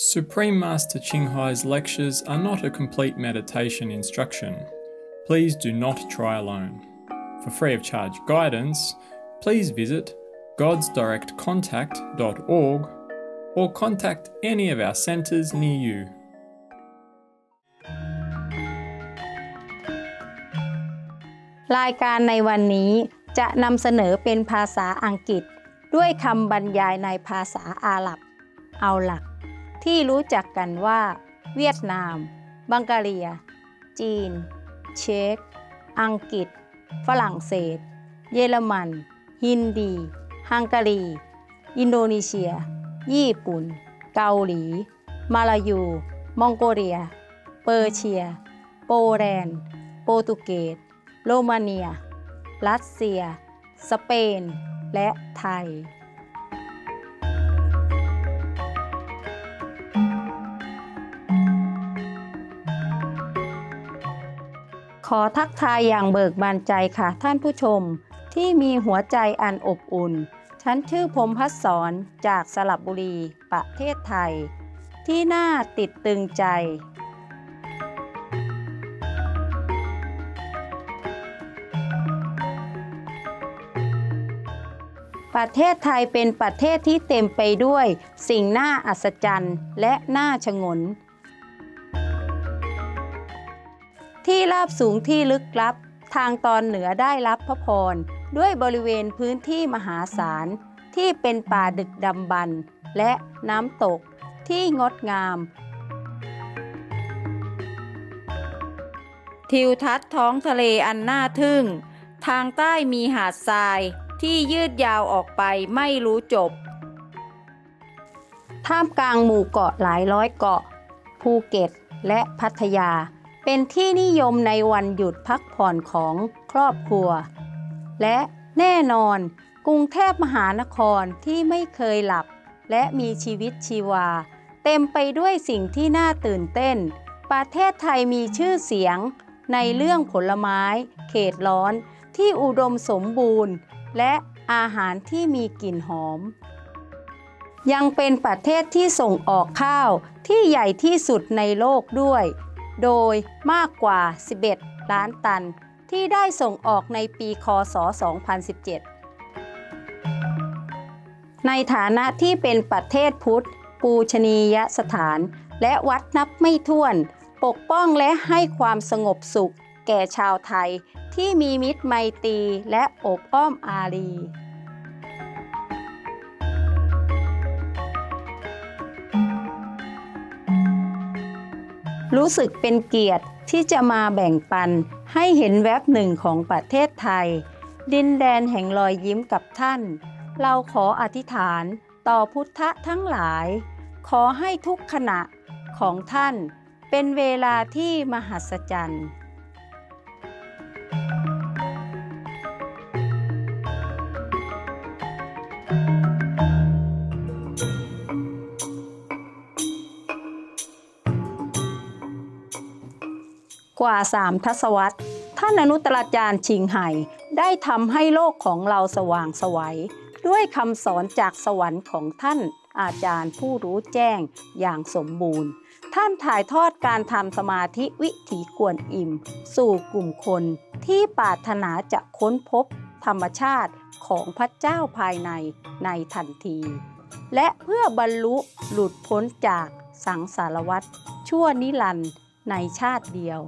Supreme Master Ching Hai's lectures are not a complete meditation instruction. Please do not try alone. For free of charge guidance, please visit godsdirectcontact.org or contact any of our centres near you. Raikan ที่รู้จักกันว่า เวียดนาม บังกาเรีย จีน เช็กอังกฤษ ฝรั่งเศส เยอรมัน ฮินดี ฮังการี อินโดนีเซีย ญี่ปุ่น เกาหลี มาลายู มองโกเลีย เปอร์เชีย โปแลนด์ โปรตุเกส โรมาเนีย รัสเซีย สเปน และไทย ขอทักทายอย่างเบิกบานใจค่ะท่านผู้ชม ที่มีหัวใจอันอบอุ่น ฉันชื่อพรมพัฒสอนจากสลับบุรีประเทศไทย ที่น่าติดตึงใจ ประเทศไทยเป็นประเทศที่เต็มไปด้วย สิ่งน่าอัศจรรย์และน่าชงน ที่ราบสูงที่ลึกลับ ทางตอนเหนือได้รับพระพร ด้วยบริเวณพื้นที่มหาศาล ที่เป็นป่าดึกดำบรรพ์และน้ำตกที่งดงาม ทิวทัศน์ท้องทะเลอันน่าทึ่ง ทางใต้มีหาดทรายที่ยืดยาวออกไปไม่รู้จบ ท่ามกลางหมู่เกาะหลายร้อยเกาะ ภูเก็ตและพัทยา เป็นที่นิยมในวันหยุดพักผ่อนของครอบครัว และแน่นอน กรุงเทพมหานครที่ไม่เคยหลับ และมีชีวิตชีวา เต็มไปด้วยสิ่งที่น่าตื่นเต้น ประเทศไทยมีชื่อเสียง ในเรื่องผลไม้ เขตร้อน ที่อุดมสมบูรณ์ และอาหารที่มีกลิ่นหอม ยังเป็นประเทศที่ส่งออกข้าวที่ใหญ่ที่สุดในโลกด้วย โดยมากกว่า 11 ล้านตัน ที่ได้ส่งออกในปีคศ 2017 ในฐานะที่เป็นประเทศพุทธ ปูชนียสถาน และวัดนับไม่ถ้วน ปกป้องและให้ความสงบสุข แก่ชาวไทยที่มีมิตรไมตรีและอบอ้อมอารี รู้สึกเป็นเกียรติที่จะมาแบ่งปันให้เห็นแวบหนึ่งของประเทศไทย ดินแดนแห่งรอยยิ้มกับท่าน เราขออธิษฐานต่อพุทธทั้งหลาย ขอให้ทุกขณะของท่านเป็นเวลาที่มหัศจรรย์ กว่าสามทศวรรษ ท่านอนุตตราจารย์ชิงไห่ได้ทำให้โลกของเราสว่างสวัย ด้วยคำสอนจากสวรรค์ของท่านอาจารย์ผู้รู้แจ้งอย่างสมบูรณ์ ท่านถ่ายทอดการทำสมาธิวิถีกวนอิ่ม สู่กลุ่มคนที่ปรารถนาจะค้นพบธรรมชาติของพระเจ้าภายในในทันที และเพื่อบรรลุหลุดพ้นจากสังสารวัฏชั่วนิรันดร์ในชาติเดียว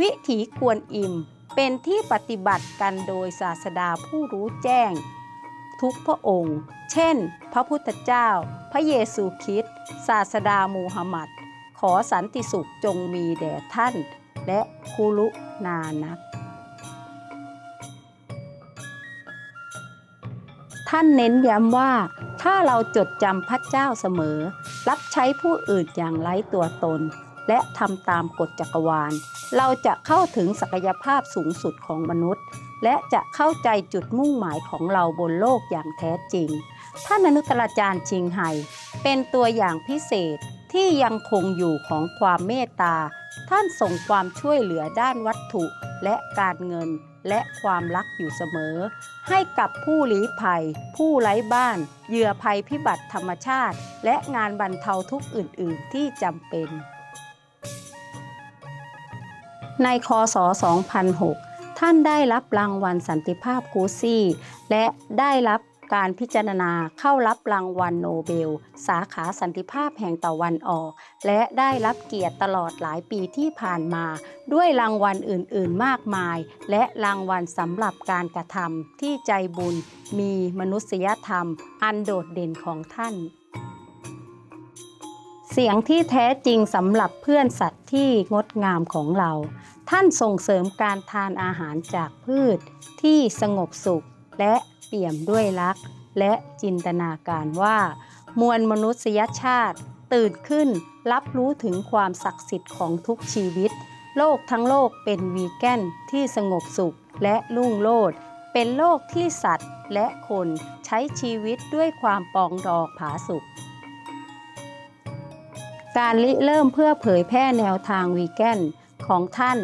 วิถีกวนอิ่มเป็นที่ปฏิบัติกันโดยศาสดาผู้รู้แจ้ง ทุกพระองค์ เช่น พระพุทธเจ้า พระเยซูคริสต์ศาสดามูฮัมหมัด ขอสันติสุขจงมีแด่ท่าน และคุลุนานัก ท่านเน้นย้ำว่า ถ้าเราจดจำพระเจ้าเสมอ รับใช้ผู้อื่นอย่างไร้ตัวตน และทำตามกฎจักรวาล เราจะเข้าถึงศักยภาพสูงสุดของมนุษย์ และจะเข้าใจจุดมุ่งหมายของเราบนโลกอย่างแท้จริง ท่านอนุตตราจารย์ชิงไห่เป็นตัวอย่างพิเศษที่ยังคงอยู่ของความเมตตา ท่านส่งความช่วยเหลือด้านวัตถุและการเงินและความรักอยู่เสมอ ให้กับผู้ลี้ภัย ผู้ไร้บ้าน เหยื่อภัยพิบัติธรรมชาติ และงานบรรเทาทุกข์อื่น ๆ ที่จำเป็น ในคศ 2006 ท่านได้รับรางวัลสันติภาพกูซี่ และได้รับการพิจารณาเข้ารับรางวัลโนเบล สาขาสันติภาพแห่งตะวันออก และได้รับเกียรติตลอดหลายปีที่ผ่านมา ด้วยรางวัลอื่นๆมากมาย และรางวัลสำหรับการกระทำที่ใจบุญมีมนุษยธรรม อันโดดเด่นของท่าน เสียงที่แท้จริงสำหรับเพื่อนสัตว์ที่งดงามของเรา ท่านส่งเสริมการทานอาหารจากพืชที่สงบสุขและเปี่ยมด้วยรัก และจินตนาการว่า มวลมนุษยชาติ ตื่นขึ้นรับรู้ถึงความศักดิ์สิทธิ์ของทุกชีวิต โลกทั้งโลกเป็นวีแกนที่สงบสุขและรุ่งโรจน์เป็นโลกที่สัตว์และคนใช้ชีวิตด้วยความปองดองผาสุข การริเริ่มเพื่อเผยแพร่แนวทางวีแกน ของท่าน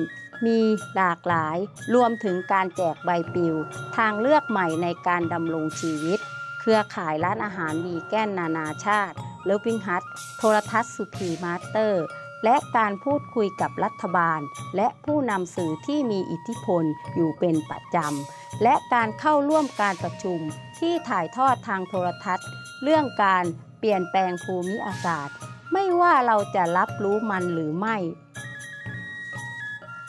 มีหลากหลายรวมถึงการแจกใบปลิว ทางเลือกใหม่ในการดำรงชีวิต เครือข่ายร้านอาหารวีแกนนานาชาติเลวิงฮัทโทรทัศน์สุธีมาสเตอร์ และการพูดคุยกับรัฐบาล และผู้นำสื่อที่มีอิทธิพลอยู่เป็นประจำ และการเข้าร่วมการประชุมที่ถ่ายทอดทางโทรทัศน์ เรื่องการเปลี่ยนแปลงภูมิอากาศ ไม่ว่าเราจะรับรู้มันหรือไม่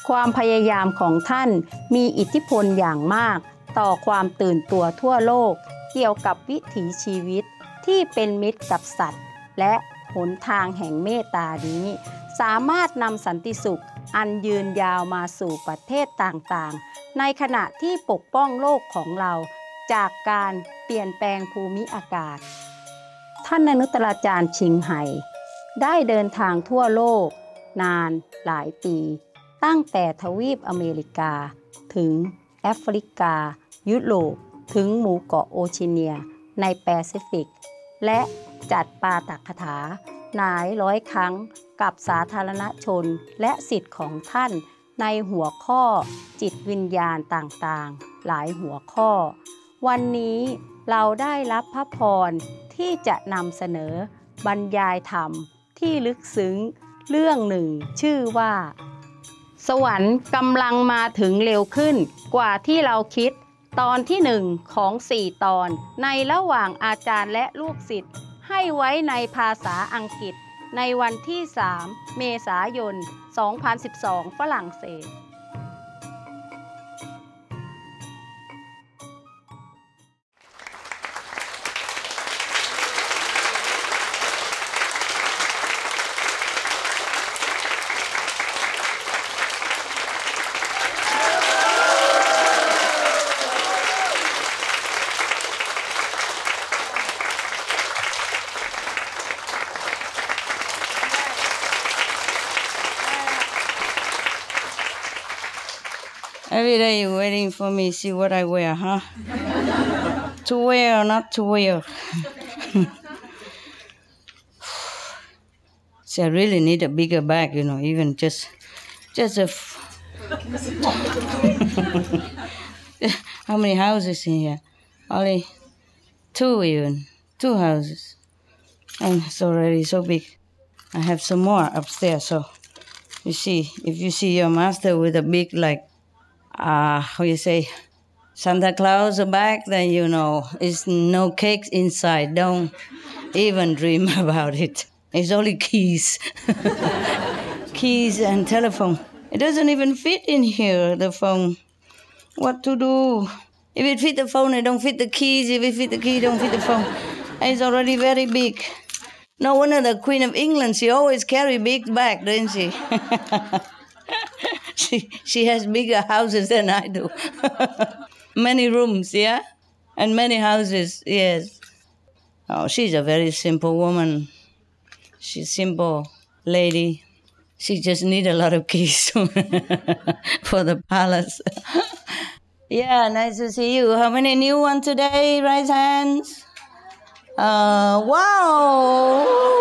ความพยายามของท่านมีอิทธิพลอย่างมาก ต่อความตื่นตัวทั่วโลก เกี่ยวกับวิถีชีวิตที่เป็นมิตรกับสัตว์ และหนทางแห่งเมตตานี้ สามารถนำสันติสุข อันยืนยาวมาสู่ประเทศต่างๆ ในขณะที่ปกป้องโลกของเรา จากการเปลี่ยนแปลงภูมิอากาศ ท่านอนุตราจารย์ชิงไห่ได้เดินทางทั่วโลก นานหลายปี ตั้งแต่ทวีปอเมริกา ถึงแอฟริกา ยุโรปถึงหมู่เกาะโอเชียเนีย ในแปซิฟิก และจัดปาตักคถาหลายร้อยครั้งกับสาธารณชนและสิทธิ์ของท่านในหัวข้อจิตวิญญาณต่างๆ หลายหัวข้อ วันนี้เราได้รับพระพรที่จะนำเสนอบรรยายธรรมที่ลึกซึ้งเรื่องหนึ่งชื่อว่า สวรรค์กำลังมาถึงเร็วขึ้นกว่าที่เราคิด ตอนที่หนึ่งของสี่ตอน ในระหว่างอาจารย์และลูกศิษย์ให้ไว้ในภาษาอังกฤษ ในวันที่ 3 เมษายน 2012 ฝรั่งเศส Every day you're waiting for me, see what I wear, huh? to wear or not to wear? see, I really need a bigger bag, you know, even just, just a. How many houses in here? Only two, even two houses, and it's already so big. I have some more upstairs, so you see, if you see your master with a big like uh, how you say, Santa Claus back, then you know it's no cakes inside. Don't even dream about it. It's only keys, keys and telephone. It doesn't even fit in here. The phone. What to do? If it fit the phone, it don't fit the keys. If it fit the key, don't fit the phone. And It's already very big. No wonder the Queen of England, she always carry big bag, doesn't she? she she has bigger houses than I do. many rooms, yeah, and many houses, yes. Oh, she's a very simple woman. She's simple lady. She just need a lot of keys for the palace. yeah, nice to see you. How many new one today? Raise hands. Uh, wow.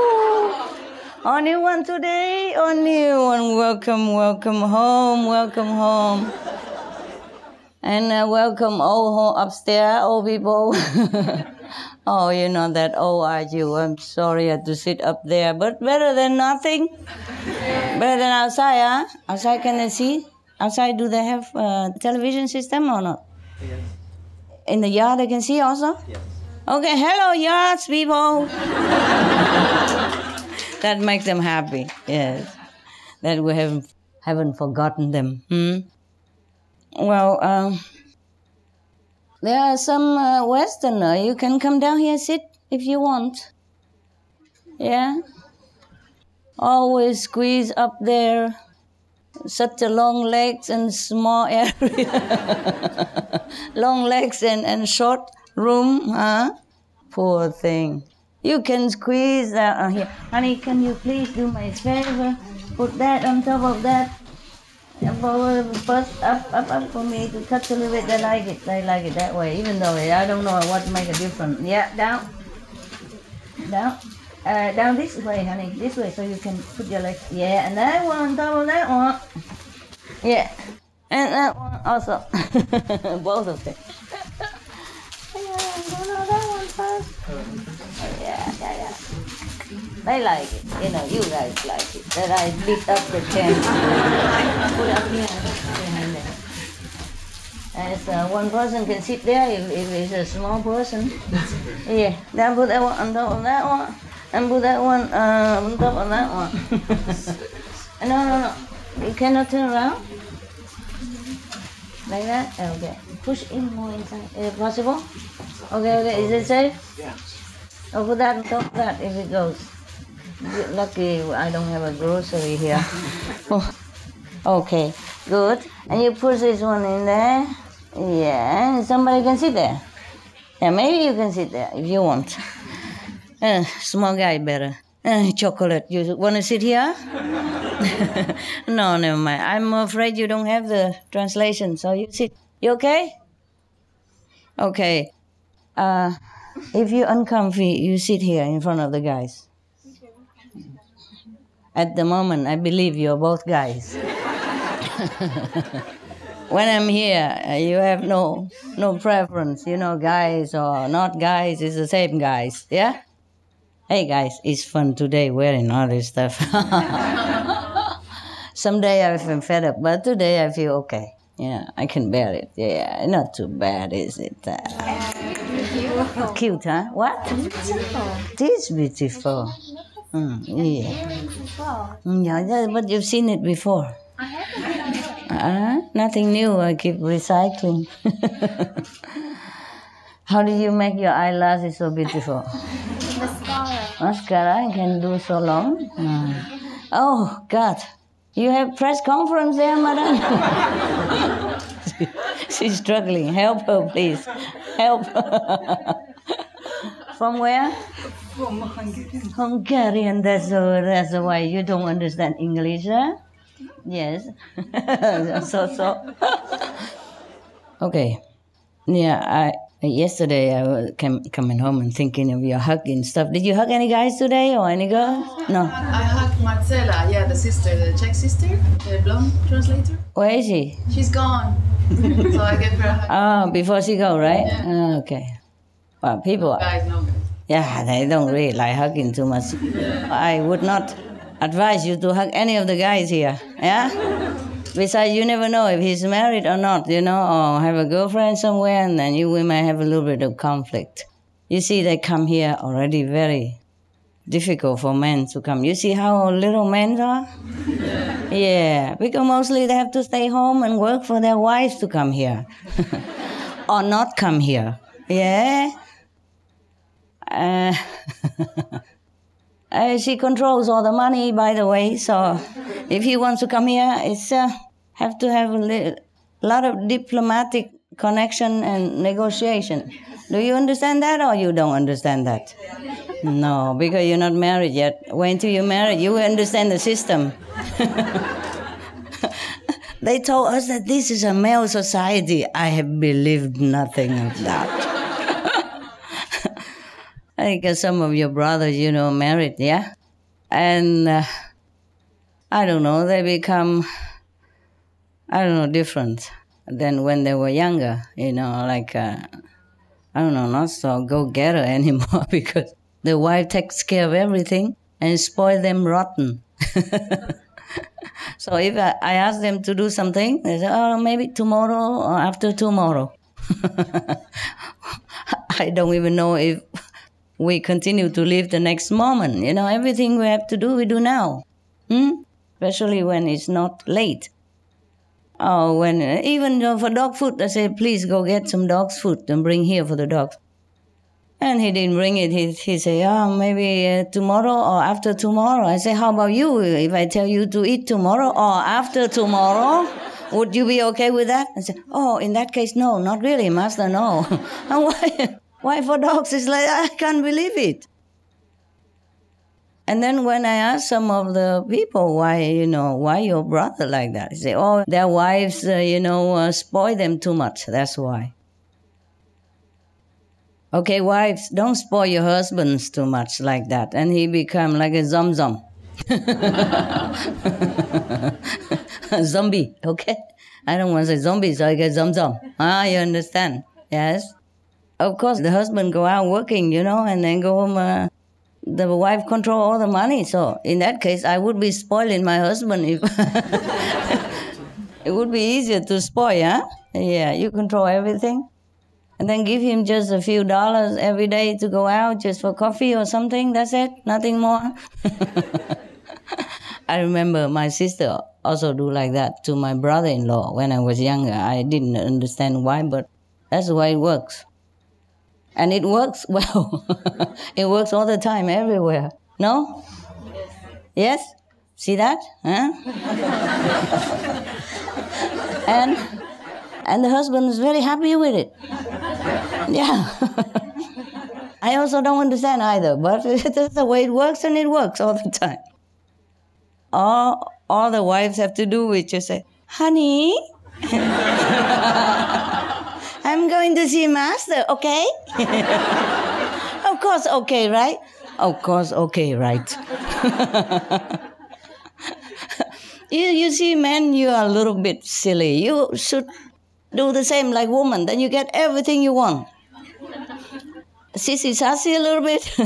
Only one today, only one. Welcome, welcome home, welcome home. And uh, welcome all home upstairs, all people. oh, you're not that old, are you? I'm sorry I had to sit up there, but better than nothing. better than outside, huh? Outside, can they see? Outside, do they have uh, television system or not? Yes. In the yard, they can see also? Yes. Okay, hello, yards people. that makes them happy, yes. That we haven't, haven't forgotten them. Hmm? Well, um, there are some uh, Westerner. You can come down here sit if you want. Yeah? Always squeeze up there. Such a long legs and small area. long legs and, and short room, huh? Poor thing. You can squeeze that uh, here. Honey, can you please do my favor? Put that on top of that And first up, up, up for me to touch a little bit. They like it. They like it that way, even though I don't know what make a difference. Yeah, down, down, uh, down this way, honey. This way, so you can put your legs. Yeah, and that one on top of that one. Yeah, and that one also. Both of them. yeah, I'm gonna that one first. Yeah, yeah, yeah. They like it. You know, you guys like it. That I lift up the chair. Put up here behind there. As uh, one person can sit there if, if it's a small person. Yeah. Then put that one on top of that one. And put that one uh, on top of that one. no, no, no. You cannot turn around. Like that? Okay. Push in more inside. Is it possible? Okay, okay. Is it safe? Yeah. Over that, top that if it goes. Lucky I don't have a grocery here. oh, okay, good. And you put this one in there. Yeah, somebody can sit there. Yeah, maybe you can sit there if you want. Uh, small guy better. Uh, chocolate, you want to sit here? no, never mind. I'm afraid you don't have the translation, so you sit. You okay? Okay. Uh, if you're uncomfy, you sit here in front of the guys. At the moment, I believe you're both guys. when I'm here, you have no no preference. You know, guys or not guys, it's the same guys. Yeah. Hey guys, it's fun today wearing all this stuff. Someday I feel fed up, but today I feel okay. Yeah, I can bear it. Yeah, not too bad, is it? Uh. Cute, huh? What? Beautiful. It is beautiful. Mm, yeah. Mm, yeah, but you've seen it before. I haven't. Uh, nothing new. I keep recycling. How did you make your eyelashes so beautiful? Mascara. Mascara can do so long. Mm. Oh God. You have press conference there, madam? She's struggling. Help her, please. Help. From where? From Hungarian. Hungarian. That's, uh, that's why you don't understand English, huh? Yes. so, so. okay. Yeah, I Yesterday I was came, coming home and thinking of your hugging stuff. Did you hug any guys today or any girls? No. I hugged Marcela, yeah, the sister, the Czech sister, the blonde translator. Where is she? She's gone. so I gave her a hug. Oh, before she go, right? Yeah. Oh, okay. Well, people. Guys know. Yeah, they don't really like hugging too much. I would not advise you to hug any of the guys here. Yeah. Besides, you never know if he's married or not, you know, or have a girlfriend somewhere, and then you we might have a little bit of conflict. You see, they come here already very difficult for men to come. You see how little men are? Yeah, because mostly they have to stay home and work for their wives to come here, or not come here. Yeah. Uh, uh, she controls all the money, by the way. So, if he wants to come here, it's uh, have to have a lot of diplomatic connection and negotiation. Do you understand that or you don't understand that? No, because you're not married yet. Wait until you're married, you understand the system. they told us that this is a male society. I have believed nothing of that. I guess some of your brothers, you know, married, yeah? and uh, I don't know, they become, I don't know, different than when they were younger, you know, like, uh, I don't know, not so go getter anymore because the wife takes care of everything and spoil them rotten. so if I, I ask them to do something, they say, oh, maybe tomorrow or after tomorrow. I don't even know if we continue to live the next moment. You know, everything we have to do, we do now. Hmm? Especially when it's not late. Oh, when even for dog food, I say, please go get some dog's food and bring here for the dogs. And he didn't bring it. He, he said, oh, maybe uh, tomorrow or after tomorrow. I say, how about you? If I tell you to eat tomorrow or after tomorrow, would you be okay with that? I said, oh, in that case, no, not really, master, no. and why, why for dogs? It's like, I can't believe it. And then when I ask some of the people why, you know, why your brother like that, they say, oh, their wives, uh, you know, uh, spoil them too much. That's why. Okay, wives, don't spoil your husbands too much like that, and he become like a zum. zombie, okay? I don't want to say zombie, so I get zum. Ah, you understand? Yes. Of course, the husband go out working, you know, and then go home. Uh, the wife control all the money. So in that case, I would be spoiling my husband if it would be easier to spoil, huh? Yeah, you control everything. And then give him just a few dollars every day to go out just for coffee or something. That's it, nothing more. I remember my sister also do like that to my brother-in-law when I was younger. I didn't understand why, but that's the way it works. And it works well. it works all the time, everywhere. No? Yes? See that? Huh? and and the husband is very happy with it. Yeah. I also don't understand either, but that's the way it works, and it works all the time. All, all the wives have to do is just say, honey, I'm going to see master, okay? of course, okay, right? Of course, okay, right. you, you see, men, you are a little bit silly. You should do the same like woman, then you get everything you want. Sissy sassy a little bit.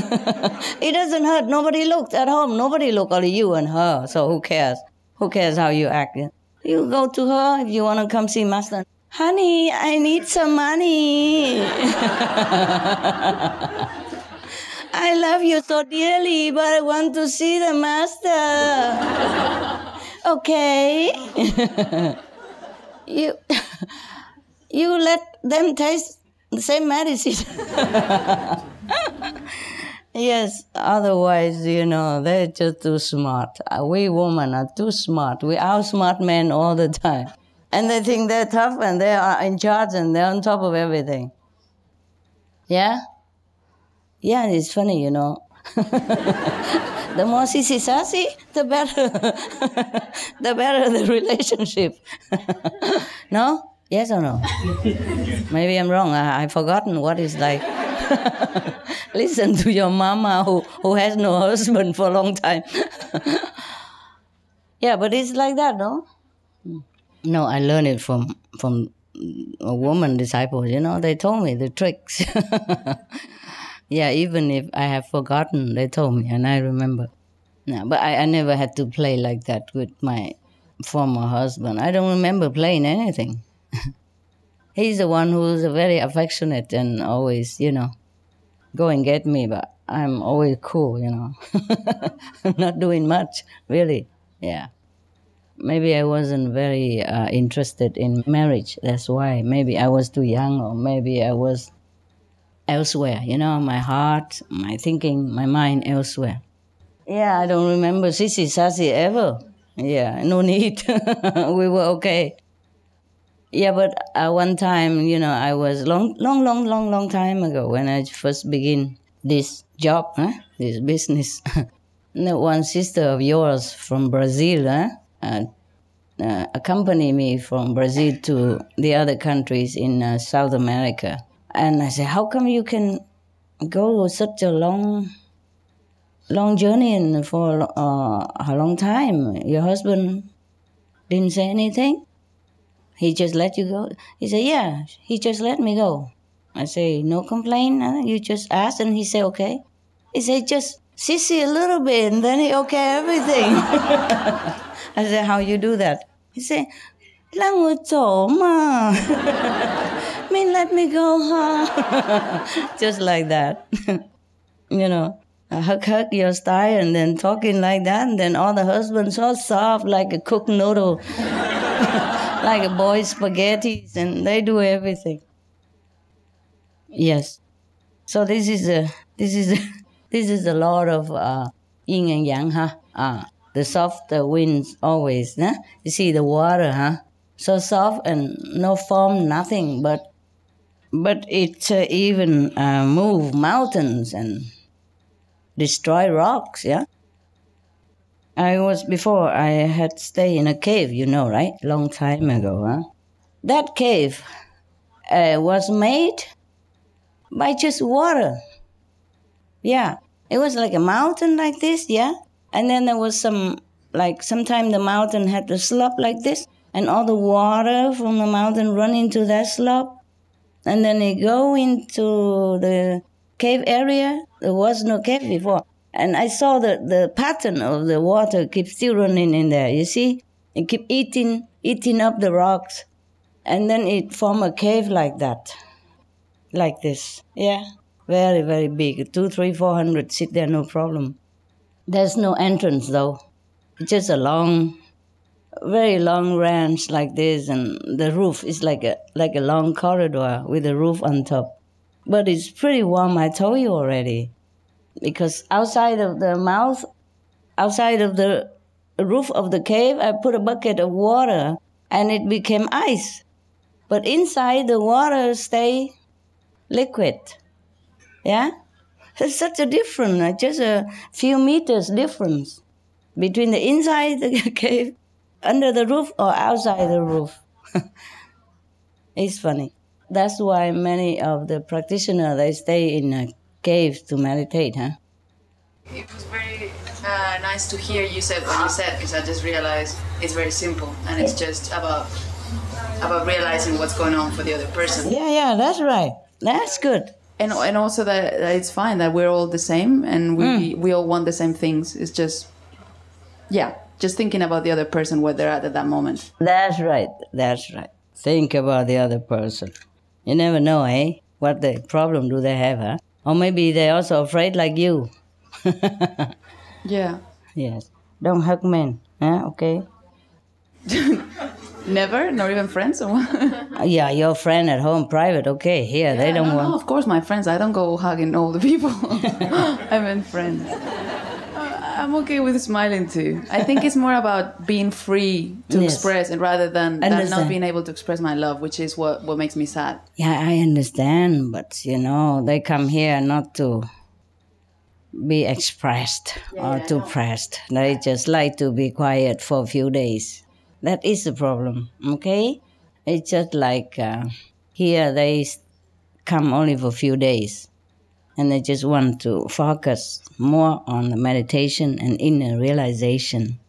it doesn't hurt. Nobody looked at home. Nobody look only you and her. So who cares? Who cares how you act? You go to her if you want to come see master. Honey, I need some money. I love you so dearly, but I want to see the master. okay. you you let them taste the same medicine. yes, otherwise, you know, they're just too smart. We women are too smart. We outsmart men all the time. And they think they're tough and they are in charge and they're on top of everything. Yeah? Yeah, it's funny, you know. the more sissy sassy, the better, the better the relationship. no? Yes or no? Maybe I'm wrong. I, I've forgotten what it's like. Listen to your mama who, who has no husband for a long time. yeah, but it's like that, no? No, I learned it from from a woman disciple. You know, they told me the tricks. yeah, even if I have forgotten, they told me, and I remember. No, but I, I never had to play like that with my former husband. I don't remember playing anything. He's the one who's very affectionate and always, you know, go and get me, but I'm always cool, you know. Not doing much, really. Yeah. Maybe I wasn't very uh, interested in marriage. That's why. Maybe I was too young, or maybe I was elsewhere, you know, my heart, my thinking, my mind elsewhere. Yeah, I don't remember Sissy Sassy ever. Yeah, no need. we were okay. Yeah, but uh, one time, you know, I was long, long, long, long, long time ago when I first begin this job, huh? this business. one sister of yours from Brazil huh? Uh, uh, me from Brazil to the other countries in uh, South America. And I said, how come you can go such a long long journey and for uh, a long time. Your husband didn't say anything. He just let you go. He said, yeah, he just let me go. I say, no complaint, nothing. You just ask, and he said, okay. He said, just sissy a little bit, and then he okay everything. I said, how you do that? He said, Lang ma. mean let me go huh? Just like that. you know, hug hug your style and then talking like that. And then all the husbands all soft like a cooked noodle, like a boy's spaghetti. And they do everything. Yes. So this is a, this is a, this is a lot of uh, yin and yang, huh? Uh, the soft winds always huh? you see the water huh so soft and no foam, nothing, but but it uh, even uh, move mountains and destroy rocks. Yeah. I was before I had stay in a cave, you know, right? Long time ago, huh? That cave uh, was made by just water. Yeah, it was like a mountain like this, yeah, and then there was some like sometime the mountain had to slope like this, and all the water from the mountain run into that slope. And then they go into the cave area. There was no cave before. And I saw the, the pattern of the water keep still running in there. You see? It keep eating, eating up the rocks. And then it form a cave like that. Like this. Yeah. Very, very big. Two, three, four hundred sit there, no problem. There's no entrance though. Just a long very long ranch like this, and the roof is like a like a long corridor with a roof on top. But it's pretty warm. I told you already, because outside of the mouth, outside of the roof of the cave, I put a bucket of water, and it became ice. But inside the water stay liquid. Yeah, it's such a difference, just a few meters difference between the inside the cave under the roof or outside the roof. it's funny. That's why many of the practitioners they stay in a cave to meditate, huh? It was very uh, nice to hear you said what you said because I just realized it's very simple and it's just about about realizing what's going on for the other person. Yeah, yeah, that's right. That's good. And and also that, that it's fine that we're all the same and we mm. we all want the same things. It's just yeah, just thinking about the other person where they're at at that moment. That's right. That's right. Think about the other person. You never know, eh? What the problem do they have, huh? Or maybe they're also afraid like you. yeah. Yes. Don't hug men, huh? Okay. Never, not even friends. Or yeah, your friend at home, private. Okay, here yeah, they don't no, want. No, of course, my friends. I don't go hugging all the people. I mean friends. Uh, I'm okay with smiling too. I think it's more about being free to yes. express, and rather than, than not being able to express my love, which is what what makes me sad. Yeah, I understand, but you know, they come here not to be expressed yeah, or yeah, too pressed. They just like to be quiet for a few days. That is the problem. Okay, it's just like uh, here they come only for a few days and they just want to focus more on the meditation and inner realization.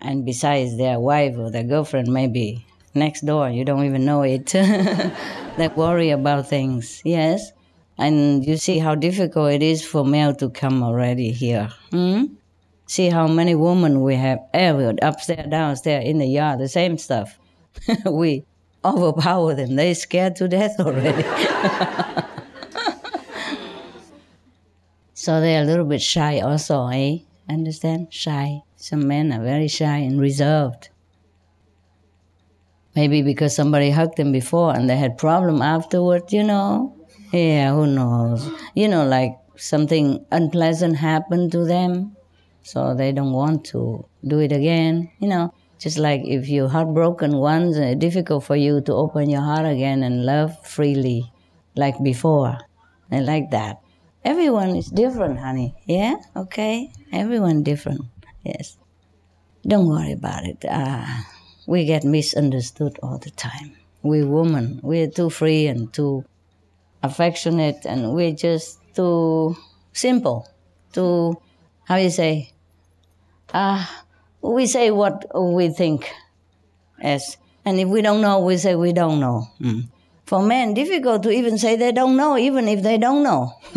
And besides, their wife or their girlfriend may be next door, you don't even know it. they worry about things, yes. And you see how difficult it is for male to come already here. Hmm? See how many women we have ever upstairs, downstairs, in the yard, the same stuff. we overpower them. They're scared to death already. So they're a little bit shy also, eh? Understand? Shy. Some men are very shy and reserved. Maybe because somebody hugged them before and they had problem afterward, you know. Yeah, who knows? You know, like something unpleasant happened to them, so they don't want to do it again. You know, just like if you're heartbroken once, it's difficult for you to open your heart again and love freely, like before. And like that. Everyone is different, honey. Yeah? Okay? Everyone different. Yes. Don't worry about it. Uh, we get misunderstood all the time. We women, we're too free and too affectionate and we're just too simple, too how you say, uh, we say what we think Yes. and if we don't know, we say we don't know. Mm. For men, difficult to even say they don't know, even if they don't know.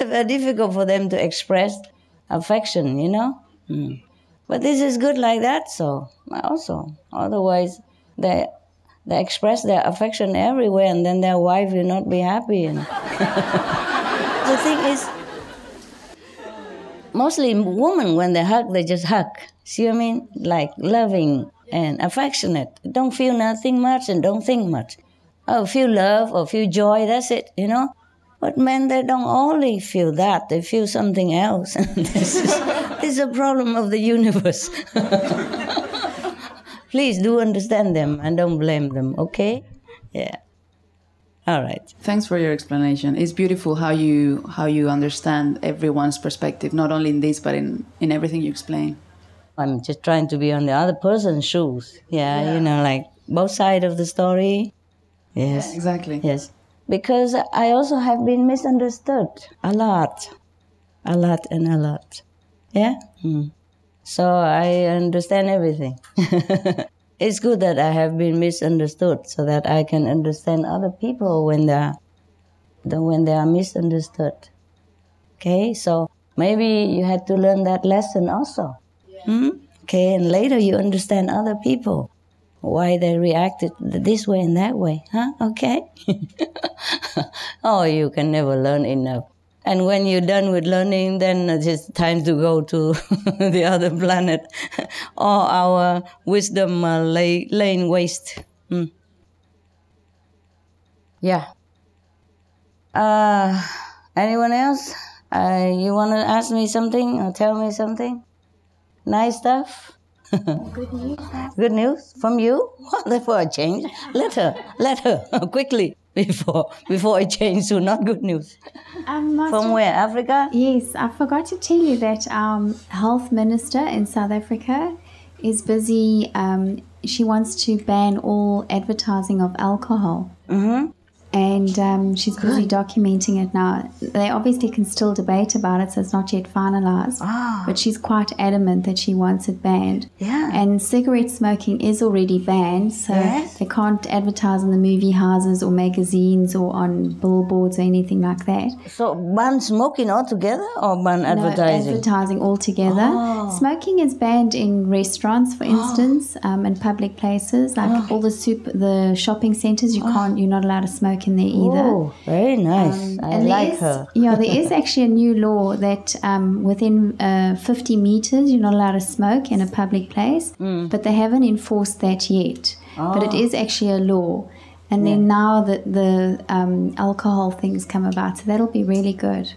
Very difficult for them to express affection, you know. Mm. But this is good like that, so also. Otherwise, they they express their affection everywhere, and then their wife will not be happy. And the thing is, mostly women when they hug, they just hug. See what I mean? Like loving and affectionate. Don't feel nothing much and don't think much. Oh, feel love or feel joy. That's it. You know. But men, they don't only feel that, they feel something else. And this is, this is a problem of the universe. Please do understand them and don't blame them, okay? Yeah. All right. Thanks for your explanation. It's beautiful how you how you understand everyone's perspective, not only in this but in, in everything you explain. I'm just trying to be on the other person's shoes. Yeah, yeah. you know, like both sides of the story. Yes. Yeah, exactly. Yes because I also have been misunderstood a lot, a lot and a lot. Yeah? Hmm. So I understand everything. it's good that I have been misunderstood so that I can understand other people when they're when they are misunderstood. Okay, so maybe you had to learn that lesson also. Yeah. Hmm? Okay, and later you understand other people why they reacted this way and that way, huh? Okay. oh, you can never learn enough. And when you're done with learning, then it's time to go to the other planet. All our wisdom uh, lay, laying waste. Hmm. Yeah. Uh, anyone else? Uh, you want to ask me something or tell me something? Nice stuff? Good news. Good news from you? What for a change? Let her, let her quickly before before I changed to not good news. Um, from where? Africa? Yes, I forgot to tell you that our um, health minister in South Africa is busy. Um, she wants to ban all advertising of alcohol. Mm-hmm and um, she's busy documenting it now. They obviously can still debate about it, so it's not yet finalized. Oh. But she's quite adamant that she wants it banned. Yeah. And cigarette smoking is already banned, so yes. they can't advertise in the movie houses or magazines or on billboards or anything like that. So ban smoking altogether or ban advertising? No, advertising altogether. Oh. Smoking is banned in restaurants, for oh. instance, oh. um, in public places like oh. all the soup, the shopping centers. You oh. can't, you're not allowed to smoke in there either. Oh, very nice. Um, I like is, her. yeah, there is actually a new law that um, within uh, 50 meters you're not allowed to smoke in a public place, mm. but they haven't enforced that yet. Oh. But it is actually a law. And yeah. then now that the um, alcohol things come about, so that'll be really good.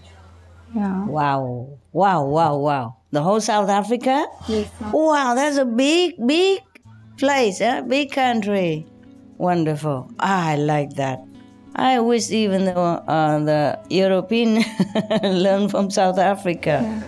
Yeah. Wow. Wow, wow, wow. The whole South Africa? Yes. Wow, that's a big, big place, a eh? big country. Wonderful. I like that. I wish even the, uh, the European learn from South Africa. Yeah.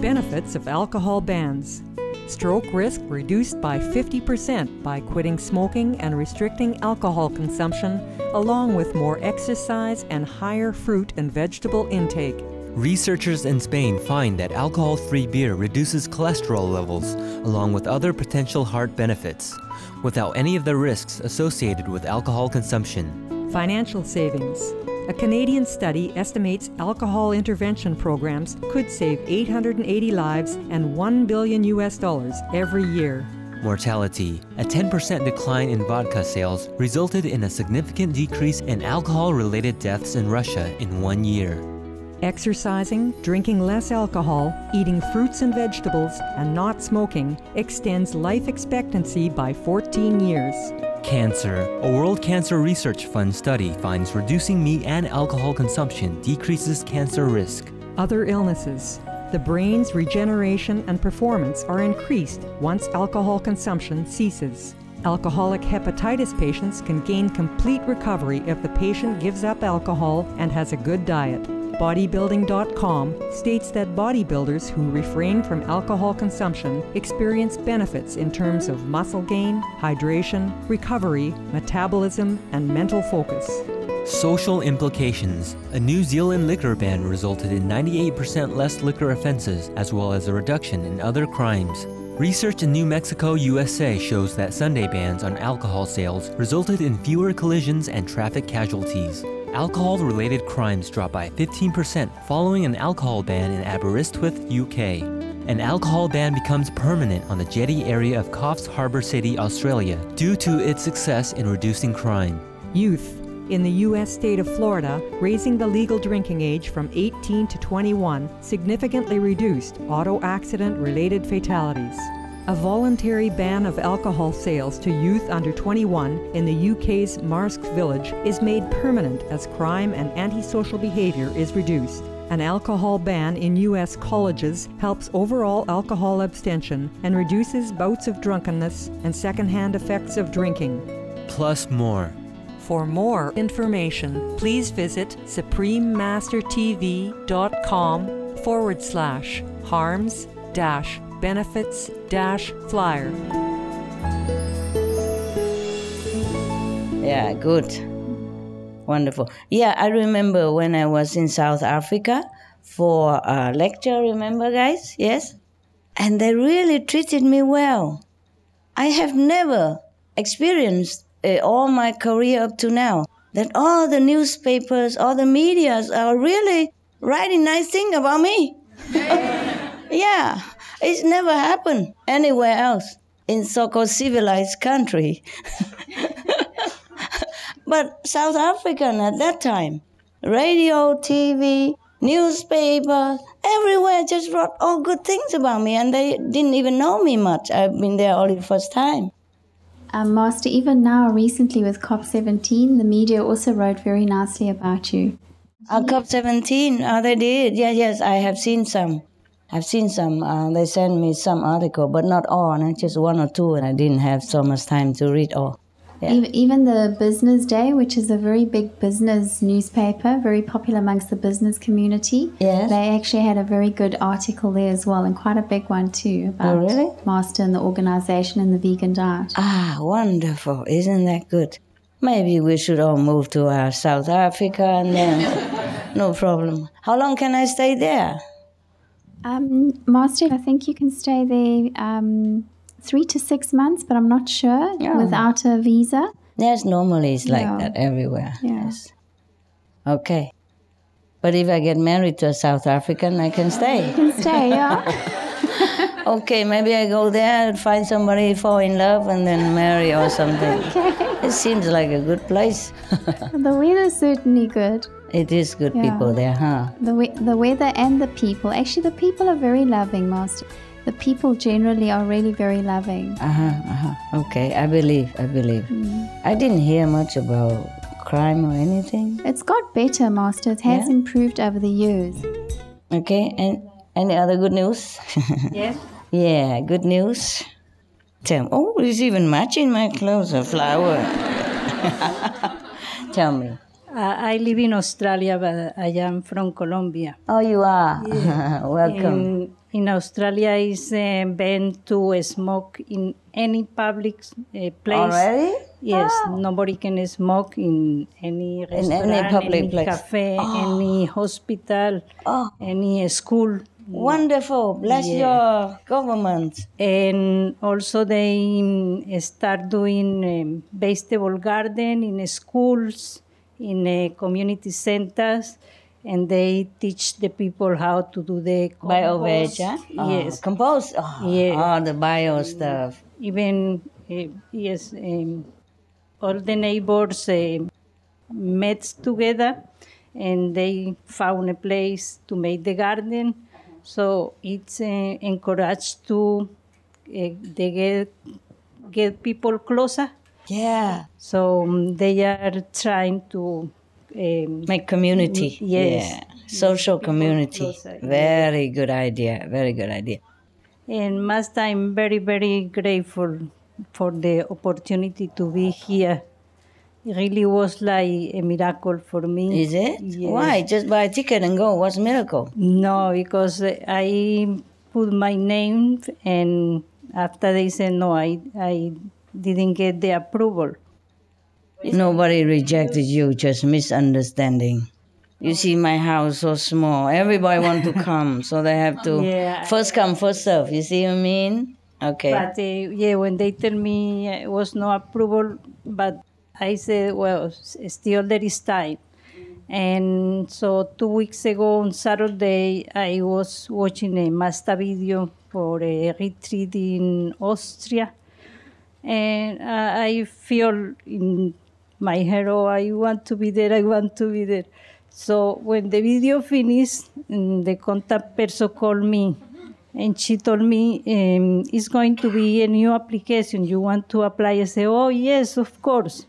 Benefits of alcohol bans. Stroke risk reduced by 50% by quitting smoking and restricting alcohol consumption, along with more exercise and higher fruit and vegetable intake. Researchers in Spain find that alcohol free beer reduces cholesterol levels, along with other potential heart benefits, without any of the risks associated with alcohol consumption. Financial savings. A Canadian study estimates alcohol intervention programs could save 880 lives and 1 billion US dollars every year. Mortality. A 10% decline in vodka sales resulted in a significant decrease in alcohol related deaths in Russia in one year. Exercising, drinking less alcohol, eating fruits and vegetables, and not smoking extends life expectancy by 14 years. Cancer. A World Cancer Research Fund study finds reducing meat and alcohol consumption decreases cancer risk. Other illnesses. The brain's regeneration and performance are increased once alcohol consumption ceases. Alcoholic hepatitis patients can gain complete recovery if the patient gives up alcohol and has a good diet. bodybuilding.com states that bodybuilders who refrain from alcohol consumption experience benefits in terms of muscle gain, hydration, recovery, metabolism, and mental focus. Social implications. A New Zealand liquor ban resulted in 98% less liquor offenses, as well as a reduction in other crimes. Research in New Mexico, USA shows that Sunday bans on alcohol sales resulted in fewer collisions and traffic casualties. Alcohol related crimes dropped by 15% following an alcohol ban in Aberystwyth, UK. An alcohol ban becomes permanent on the jetty area of Coffs Harbour City, Australia, due to its success in reducing crime. Youth. In the U.S. state of Florida, raising the legal drinking age from 18 to 21 significantly reduced auto accident related fatalities. A voluntary ban of alcohol sales to youth under 21 in the UK's Marske village is made permanent as crime and antisocial behavior is reduced. An alcohol ban in U.S. colleges helps overall alcohol abstention and reduces bouts of drunkenness and secondhand effects of drinking. Plus more. For more information, please visit suprememastertv.com forward slash harms dash benefits dash flyer. Yeah, good. Wonderful. Yeah, I remember when I was in South Africa for a lecture, remember, guys? Yes? And they really treated me well. I have never experienced uh, all my career up to now that all the newspapers, all the medias are really writing nice things about me. yeah, it's never happened anywhere else in so-called civilized country. but South African at that time, radio, TV, newspaper, everywhere just wrote all good things about me, and they didn't even know me much. I've been there only the first time. Um, Master, even now, recently with COP17, the media also wrote very nicely about you. Uh, COP17, oh, they did. Yes, yes, I have seen some. I've seen some. Uh, they sent me some article, but not all, and just one or two, and I didn't have so much time to read all. Yeah. Even the Business Day, which is a very big business newspaper, very popular amongst the business community. Yes. They actually had a very good article there as well, and quite a big one too about oh, really? Master and the organization and the vegan diet. Ah, wonderful! Isn't that good? Maybe we should all move to uh, South Africa and then no problem. How long can I stay there? Um, Master, I think you can stay there. Um, three to six months, but I'm not sure yeah. without a visa. Yes, normally it's like yeah. that everywhere. Yeah. Yes. Okay. But if I get married to a South African, I can stay. You can stay, yeah. okay, maybe I go there and find somebody, fall in love, and then marry or something. Okay. It seems like a good place. the weather's certainly good. It is good yeah. people there, huh? The, we- the weather and the people. Actually, the people are very loving, Master the people generally are really very loving. Uh huh. Uh-huh. Okay, I believe. I believe. Mm. I didn't hear much about crime or anything. It's got better, Master. It has yeah? improved over the years. Okay, and any other good news? yes. yeah, good news. Tell me. Oh, it's even matching my clothes, a flower. Tell me. Uh, I live in Australia, but I am from Colombia. Oh, you are? Yeah. Welcome. In, in Australia, it's uh, banned to smoke in any public uh, place. Already? Yes, ah. nobody can smoke in any restaurant, in any public any place. cafe, oh. any hospital, oh. any school. Wonderful. Bless yeah. your government. And also they um, start doing um, vegetable garden in schools in uh, community centers and they teach the people how to do the bio veg, oh, yes, compost. Oh, yeah, all the bio stuff. Even uh, yes, um, all the neighbors uh, met together, and they found a place to make the garden. So it's uh, encouraged to uh, they get get people closer yeah. So um, they are trying to um, make community. Yes. Yeah. Social community. Very good idea. Very good idea. And Master, I'm very, very grateful for the opportunity to be here it really was like a miracle for me. Is it? Yes. Why? Just buy a ticket and go. What's miracle? No, because I put my name and after they said no, I, I didn't get the approval. Nobody rejected you, just misunderstanding. You see my house so small. Everybody want to come, so they have to yeah, first come, first serve. You see what I mean? Okay. But uh, yeah, when they tell me it was no approval, but I said, well, still there is time. And so two weeks ago on Saturday, I was watching a master video for a retreat in Austria. And uh, I feel in my head, oh, I want to be there, I want to be there. So when the video finished, mm, the contact person called me and she told me um, it's going to be a new application. You want to apply? I said, oh yes, of course.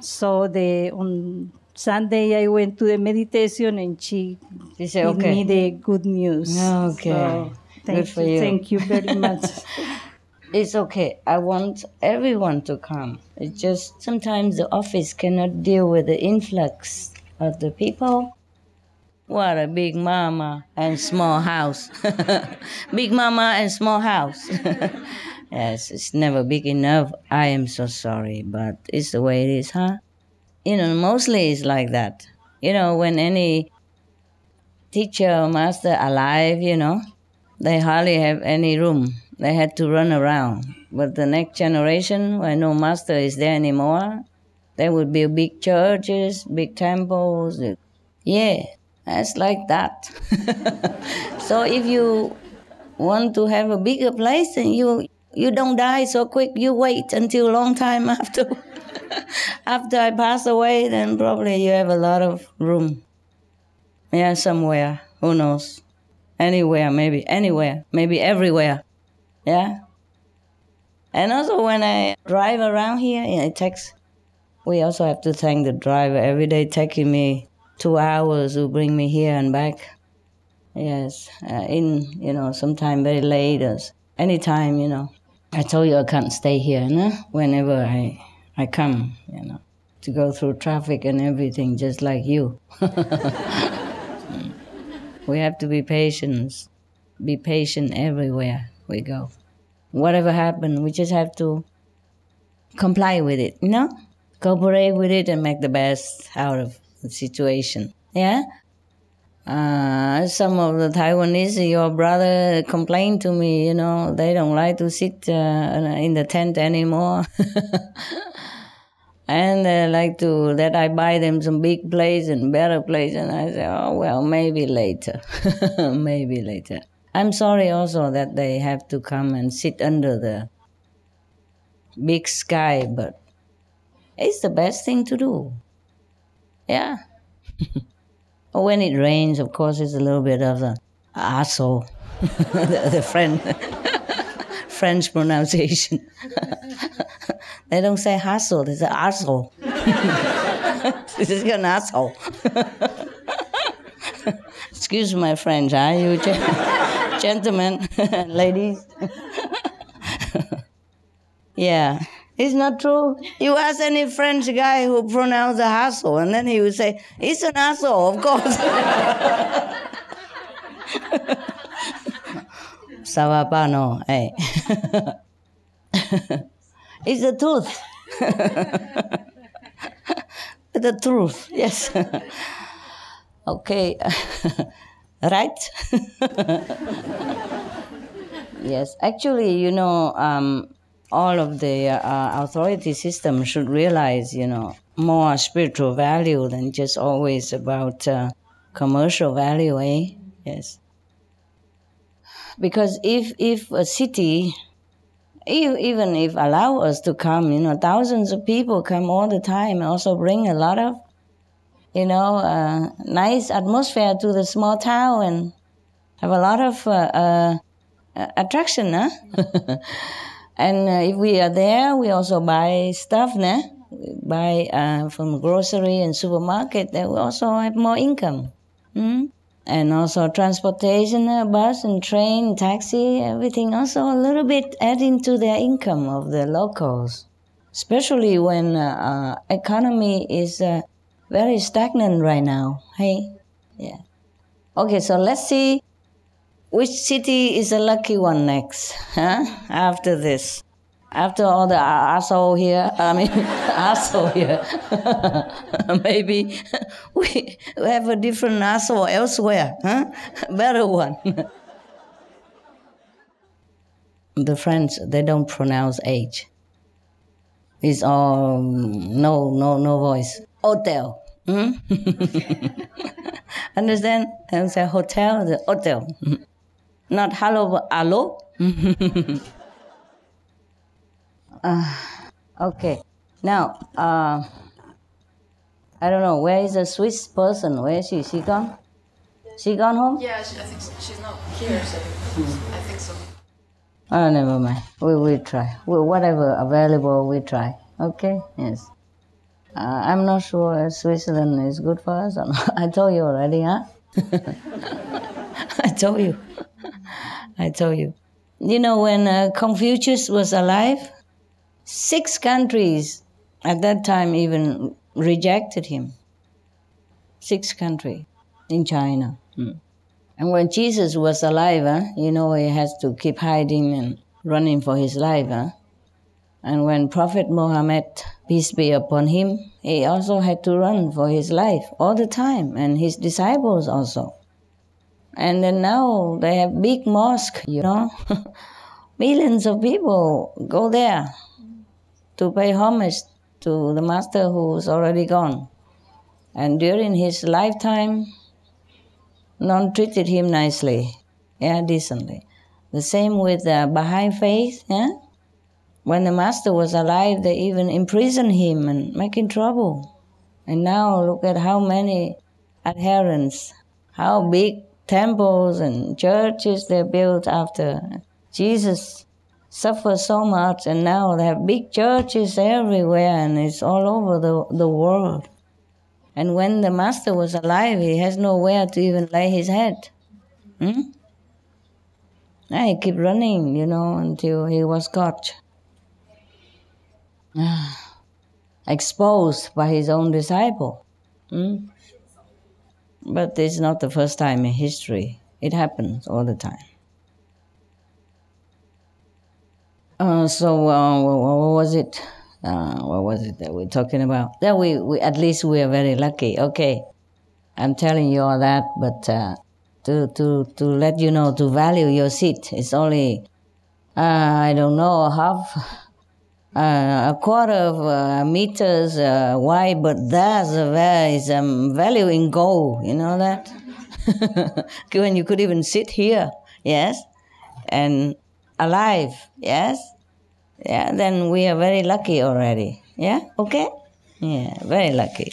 So the on Sunday I went to the meditation and she, said, okay. me the good news. Okay, so, thank good for you. Thank you very much. it's okay. I want everyone to come. It's just sometimes the office cannot deal with the influx of the people. What a big mama and small house. big mama and small house. yes, it's never big enough. I am so sorry, but it's the way it is, huh? You know, mostly it's like that. You know, when any teacher or master alive, you know, they hardly have any room. They had to run around. But the next generation, when no master is there anymore, there would be big churches, big temples. Yeah, that's like that. so if you want to have a bigger place, and you you don't die so quick. You wait until a long time after after I pass away. Then probably you have a lot of room. Yeah, somewhere. Who knows? Anywhere, maybe anywhere, maybe everywhere. Yeah. And also when I drive around here, it takes we also have to thank the driver every day taking me two hours to bring me here and back. Yes, uh, in you know sometime very late or anytime you know. I told you I can't stay here, no? Whenever I I come, you know, to go through traffic and everything, just like you. we have to be patient, be patient everywhere we go. Whatever happened, we just have to comply with it, you know cooperate with it and make the best out of the situation. Yeah? Uh, some of the Taiwanese, your brother complained to me, you know, they don't like to sit uh, in the tent anymore. and they like to that I buy them some big place and better place. And I say, oh, well, maybe later. maybe later. I'm sorry also that they have to come and sit under the big sky, but it's the best thing to do. Yeah. when it rains, of course, it's a little bit of the asshole, the, the French, French pronunciation. they don't say hassle, they say asshole. this is an asshole. Excuse my French, huh? You gentlemen, ladies. yeah. It's not true. You ask any French guy who pronounces a hassle, and then he would say, It's an asshole, of course. Ça va pas, non? Hey. it's the truth. the truth, yes. okay. Right? yes, actually, you know, um, all of the uh, authority system should realize, you know, more spiritual value than just always about uh, commercial value, eh? Yes. Because if if a city, if, even if allow us to come, you know, thousands of people come all the time, also bring a lot of, you know, nice atmosphere to the small town and have a lot of uh, uh, attraction, huh? And uh, if we are there, we also buy stuff? We buy uh, from grocery and supermarket, then we also have more income. Mm? And also transportation, uh, bus and train, taxi, everything also a little bit adding to their income of the locals. especially when economy is very stagnant right now. Hey, yeah. Okay, so let's see which city is a lucky one next, huh? After this. After all the asshole here, I mean, asshole here, maybe we have a different asshole elsewhere, huh? Better one. the French, they don't pronounce H. It's all no, no, no voice. Hotel. Hmm? Understand? And say hotel, the hotel. Not hello, but hello. uh, okay. Now, uh, I don't know. Where is the Swiss person? Where is she? She gone? She gone home? Yeah, she, I think she's not here, so I think so. Oh, never mind. We will try. We, whatever available, we try. Okay? Yes. Uh, I'm not sure Switzerland is good for us. I told you already, huh? I told you. I told you. You know, when uh, Confucius was alive, six countries at that time even rejected him. Six countries in China. Mm. And when Jesus was alive, huh, you know, he has to keep hiding and running for his life. Huh? And when Prophet Muhammad, peace be upon him, he also had to run for his life all the time, and his disciples also. And then now they have big mosque, you know. Millions of people go there to pay homage to the master who's already gone. And during his lifetime, none treated him nicely, yeah, decently. The same with the Baha'i faith, yeah. When the master was alive, they even imprisoned him and making trouble. And now look at how many adherents, how big temples and churches they built after Jesus suffered so much, and now they have big churches everywhere, and it's all over the, the world. And when the master was alive, he has nowhere to even lay his head. Hmm? And he kept running, you know, until he was caught. Exposed by his own disciple. Hmm? But it's not the first time in history. It happens all the time. Uh, so, uh, what, was it? Uh, what was it that we're talking about? That we, we at least we are very lucky. Okay, I'm telling you all that, but uh, to to to let you know to value your seat, it's only uh, I don't know half uh, a quarter of uh, meters uh, wide, but there's a very value in gold. You know that when you could even sit here, yes, and alive, yes, yeah. Then we are very lucky already. Yeah. Okay. Yeah. Very lucky.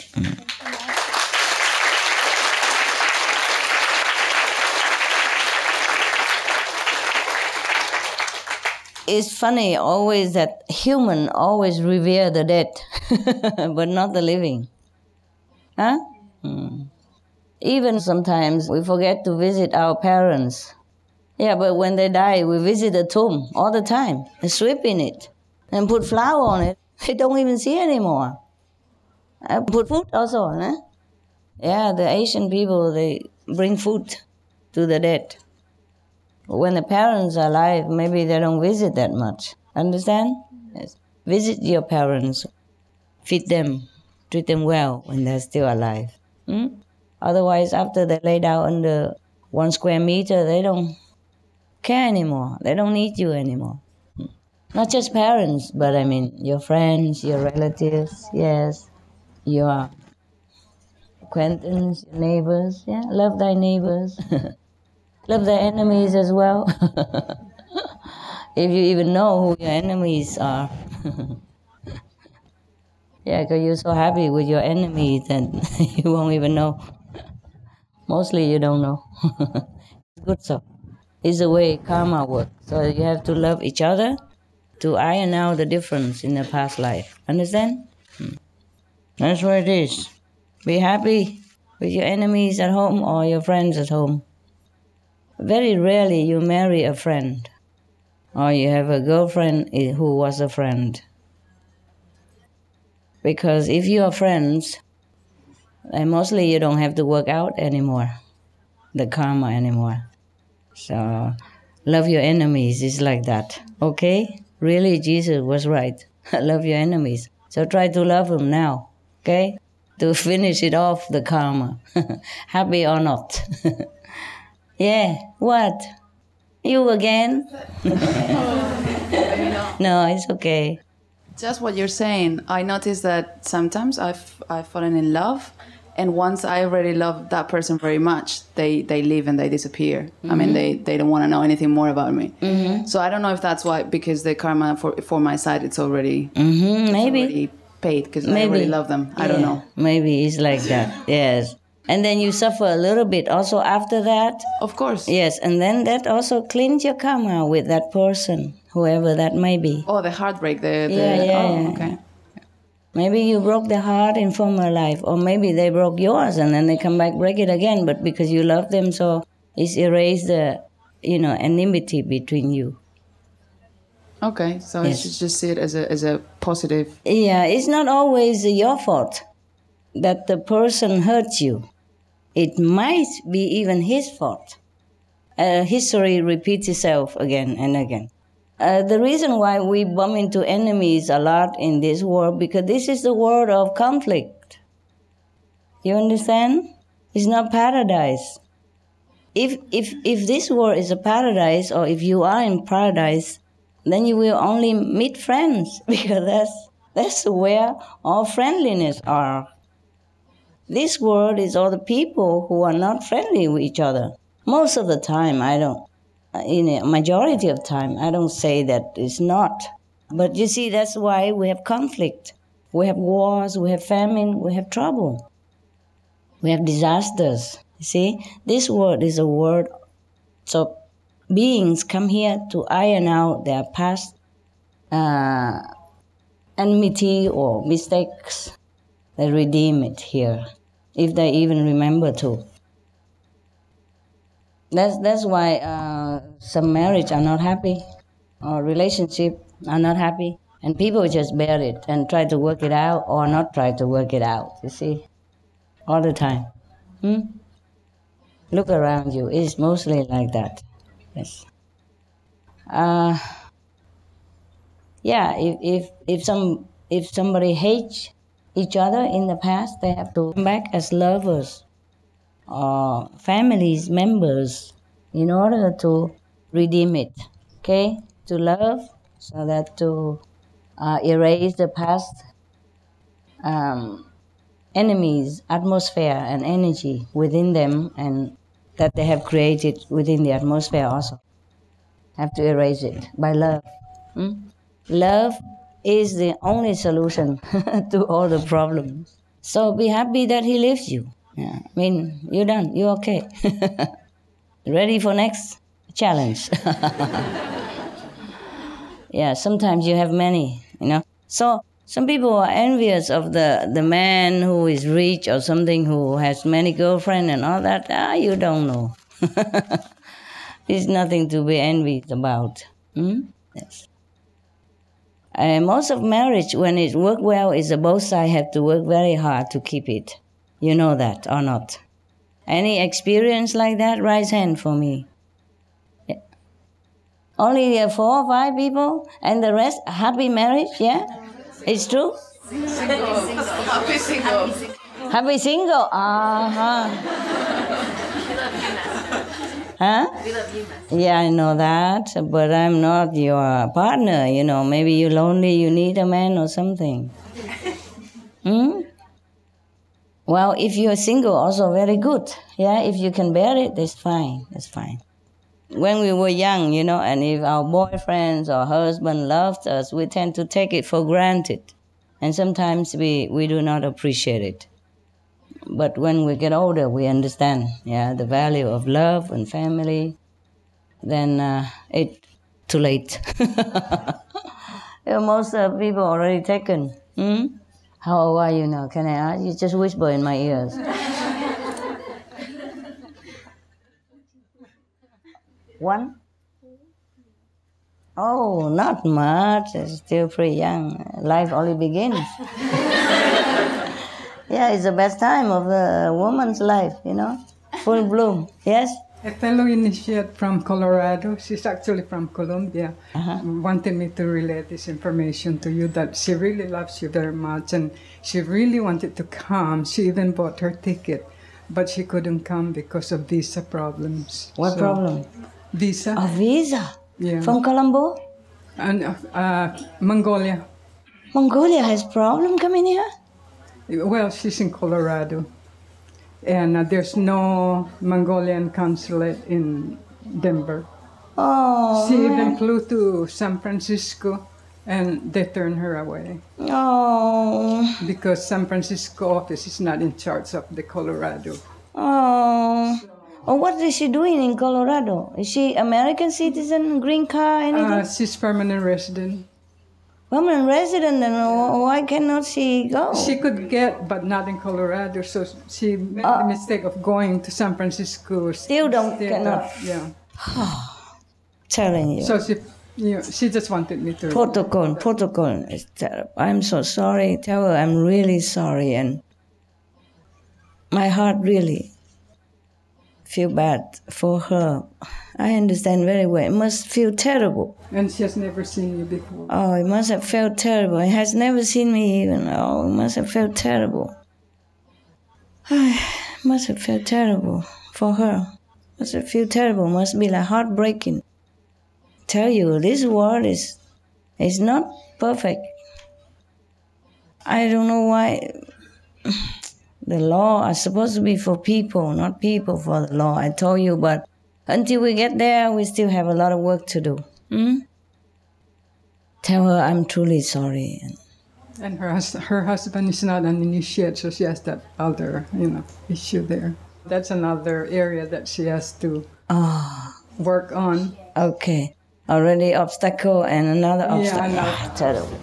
It's funny always that human always revere the dead, but not the living. Huh? Hmm. Even sometimes we forget to visit our parents. Yeah, but when they die, we visit the tomb all the time and sweep in it and put flower on it. They don't even see anymore. I put food also? Yeah, the Asian people, they bring food to the dead. When the parents are alive, maybe they don't visit that much. Understand? Yes. Visit your parents, feed them, treat them well when they're still alive. Hmm? Otherwise, after they lay down under one square meter, they don't care anymore. They don't need you anymore. Hmm. Not just parents, but I mean your friends, your relatives, yes, your acquaintances, your neighbors. Yeah, love thy neighbors. love their enemies as well. if you even know who your enemies are. yeah, because you're so happy with your enemies that you won't even know. Mostly you don't know. it's good so. It's the way karma works. So you have to love each other to iron out the difference in the past life. Understand? Hmm. That's what it is. Be happy with your enemies at home or your friends at home. Very rarely you marry a friend or you have a girlfriend who was a friend. Because if you are friends, and mostly you don't have to work out anymore, the karma anymore. So love your enemies is like that. Okay? Really, Jesus was right. love your enemies. So try to love them now. Okay? To finish it off the karma. Happy or not. yeah, what? You again? no, it's okay. Just what you're saying. I noticed that sometimes I've I've fallen in love, and once I already love that person very much, they they leave and they disappear. Mm-hmm. I mean, mm-hmm. they they don't want to know anything more about me. Mm-hmm. So I don't know if that's why because the karma for for my side it's already mm-hmm. maybe already paid because I already love them. I don't know. Maybe it's like that. Yes. And then you suffer a little bit also after that. Of course. Yes, and then that also cleans your karma with that person whoever that may be. Oh, the heartbreak. The, the yeah, yeah, oh, yeah. okay. Maybe you broke their heart in former life, or maybe they broke yours and then they come back break it again. But because you love them, so it's erased the, you know, enmity between you. Okay, so yes. you should just see it as a as a positive. Yeah, it's not always your fault that the person hurts you. It might be even his fault. Uh, history repeats itself again and again. Uh, the reason why we bump into enemies a lot in this world because this is the world of conflict. You understand? It's not paradise. If if if this world is a paradise, or if you are in paradise, then you will only meet friends because that's that's where all friendliness are. This world is all the people who are not friendly with each other. Most of the time, I don't in a majority of time, I don't say that it's not. But you see, that's why we have conflict. We have wars, we have famine, we have trouble. We have disasters. You see, this world is a world. So beings come here to iron out their past uh, enmity or mistakes. They redeem it here, if they even remember to. That's that's why uh, some marriage are not happy, or relationship are not happy, and people just bear it and try to work it out, or not try to work it out. You see, all the time. Hmm? Look around you. It's mostly like that. Yes. Uh, yeah. If if if some if somebody hates each other in the past, they have to come back as lovers uh, families members in order to redeem it okay to love so that to uh, erase the past um, enemies atmosphere and energy within them and that they have created within the atmosphere also have to erase it by love hmm? love is the only solution to all the problems so be happy that he leaves you yeah. I mean, you're done. You're okay. Ready for next challenge? yeah, sometimes you have many, you know. So some people are envious of the, the man who is rich or something who has many girlfriends and all that. Ah, you don't know. There's nothing to be envied about. Hmm? Yes. And most of marriage, when it work well, is the both sides have to work very hard to keep it. You know that or not? Any experience like that? Raise hand for me. Yeah. Only uh, four or five people, and the rest happy marriage. Yeah, it's true. Single. Happy single. Happy single. Uh huh. Huh? Yeah, I know that, but I'm not your partner. You know, maybe you're lonely, you need a man or something. Hmm? Well, if you're single, also very good. Yeah, if you can bear it, that's fine. That's fine. When we were young, you know, and if our boyfriends or husband loved us, we tend to take it for granted. And sometimes we, we do not appreciate it. But when we get older, we understand, yeah, the value of love and family. Then uh, it too late. Most uh, people already taken. Hmm? How old are you now? Can I ask? You just whisper in my ears. One? Oh, not much. Still pretty young. Life only begins. Yeah, it's the best time of a woman's life, you know, full bloom. Yes? A fellow initiate from Colorado, she's actually from Colombia, uh-huh. wanted me to relay this information to you that she really loves you very much and she really wanted to come. She even bought her ticket, but she couldn't come because of visa problems. What so, problem? Visa. A visa? Yeah. From Colombo? And uh, uh, Mongolia. Mongolia has problem coming here? Well, she's in Colorado and uh, there's no Mongolian consulate in Denver. Oh. She even flew to San Francisco and they turned her away. Oh. Because San Francisco office is not in charge of the Colorado. Oh. Oh, what is she doing in Colorado? Is she American citizen, green card, anything? Uh, she's permanent resident permanent resident, and why cannot she go? She could get, but not in Colorado. So she made uh, the mistake of going to San Francisco. Still don't cannot. yeah. Telling you. So she, you know, she just wanted me to. Protocol, protocol is terrible. I'm so sorry. Tell her I'm really sorry, and my heart really feel bad for her. I understand very well. It must feel terrible. And she has never seen you before. Oh, it must have felt terrible. It has never seen me even. Oh, it must have felt terrible. it must have felt terrible for her. It Must have felt terrible. It Must be like heartbreaking. Tell you, this world is is not perfect. I don't know why the law is supposed to be for people, not people for the law. I told you, but until we get there, we still have a lot of work to do. Hmm? Tell her I'm truly sorry. And her, her husband is not an initiate, so she has that other, you know, issue there. That's another area that she has to oh. work on. Okay. Already obstacle and another obstacle. Yeah, ah, terrible.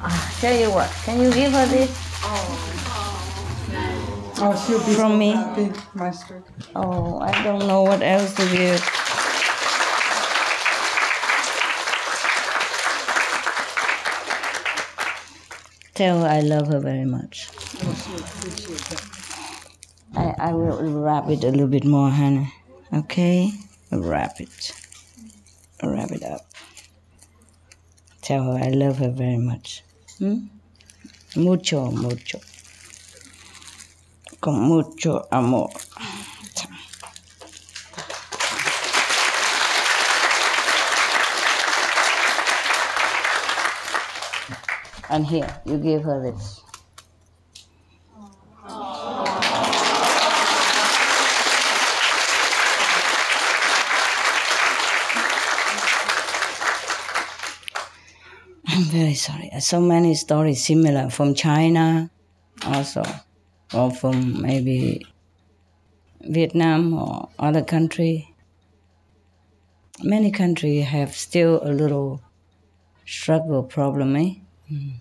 Ah, tell you what, can you give her this? Oh. Oh, she'll be from so me. Happy. Oh, I don't know what else to give. Tell her I love her very much. I, I will wrap it a little bit more, honey. Okay? Wrap it. Wrap it up. Tell her I love her very much. Hmm? Mucho, mucho. Con mucho amor. And here, you give her this. I'm very sorry. So many stories similar from China also or from maybe Vietnam or other country. Many countries have still a little struggle problem, eh? Mm.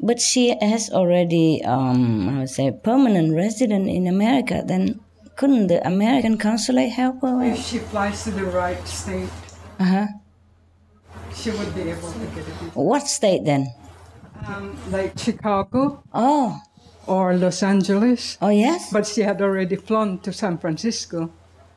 But she has already, um, I would say, permanent resident in America. Then couldn't the American consulate help her? If she flies to the right state, uh huh, she would be able to get it. What state then? Um, like Chicago. Oh. Or Los Angeles. Oh, yes? But she had already flown to San Francisco.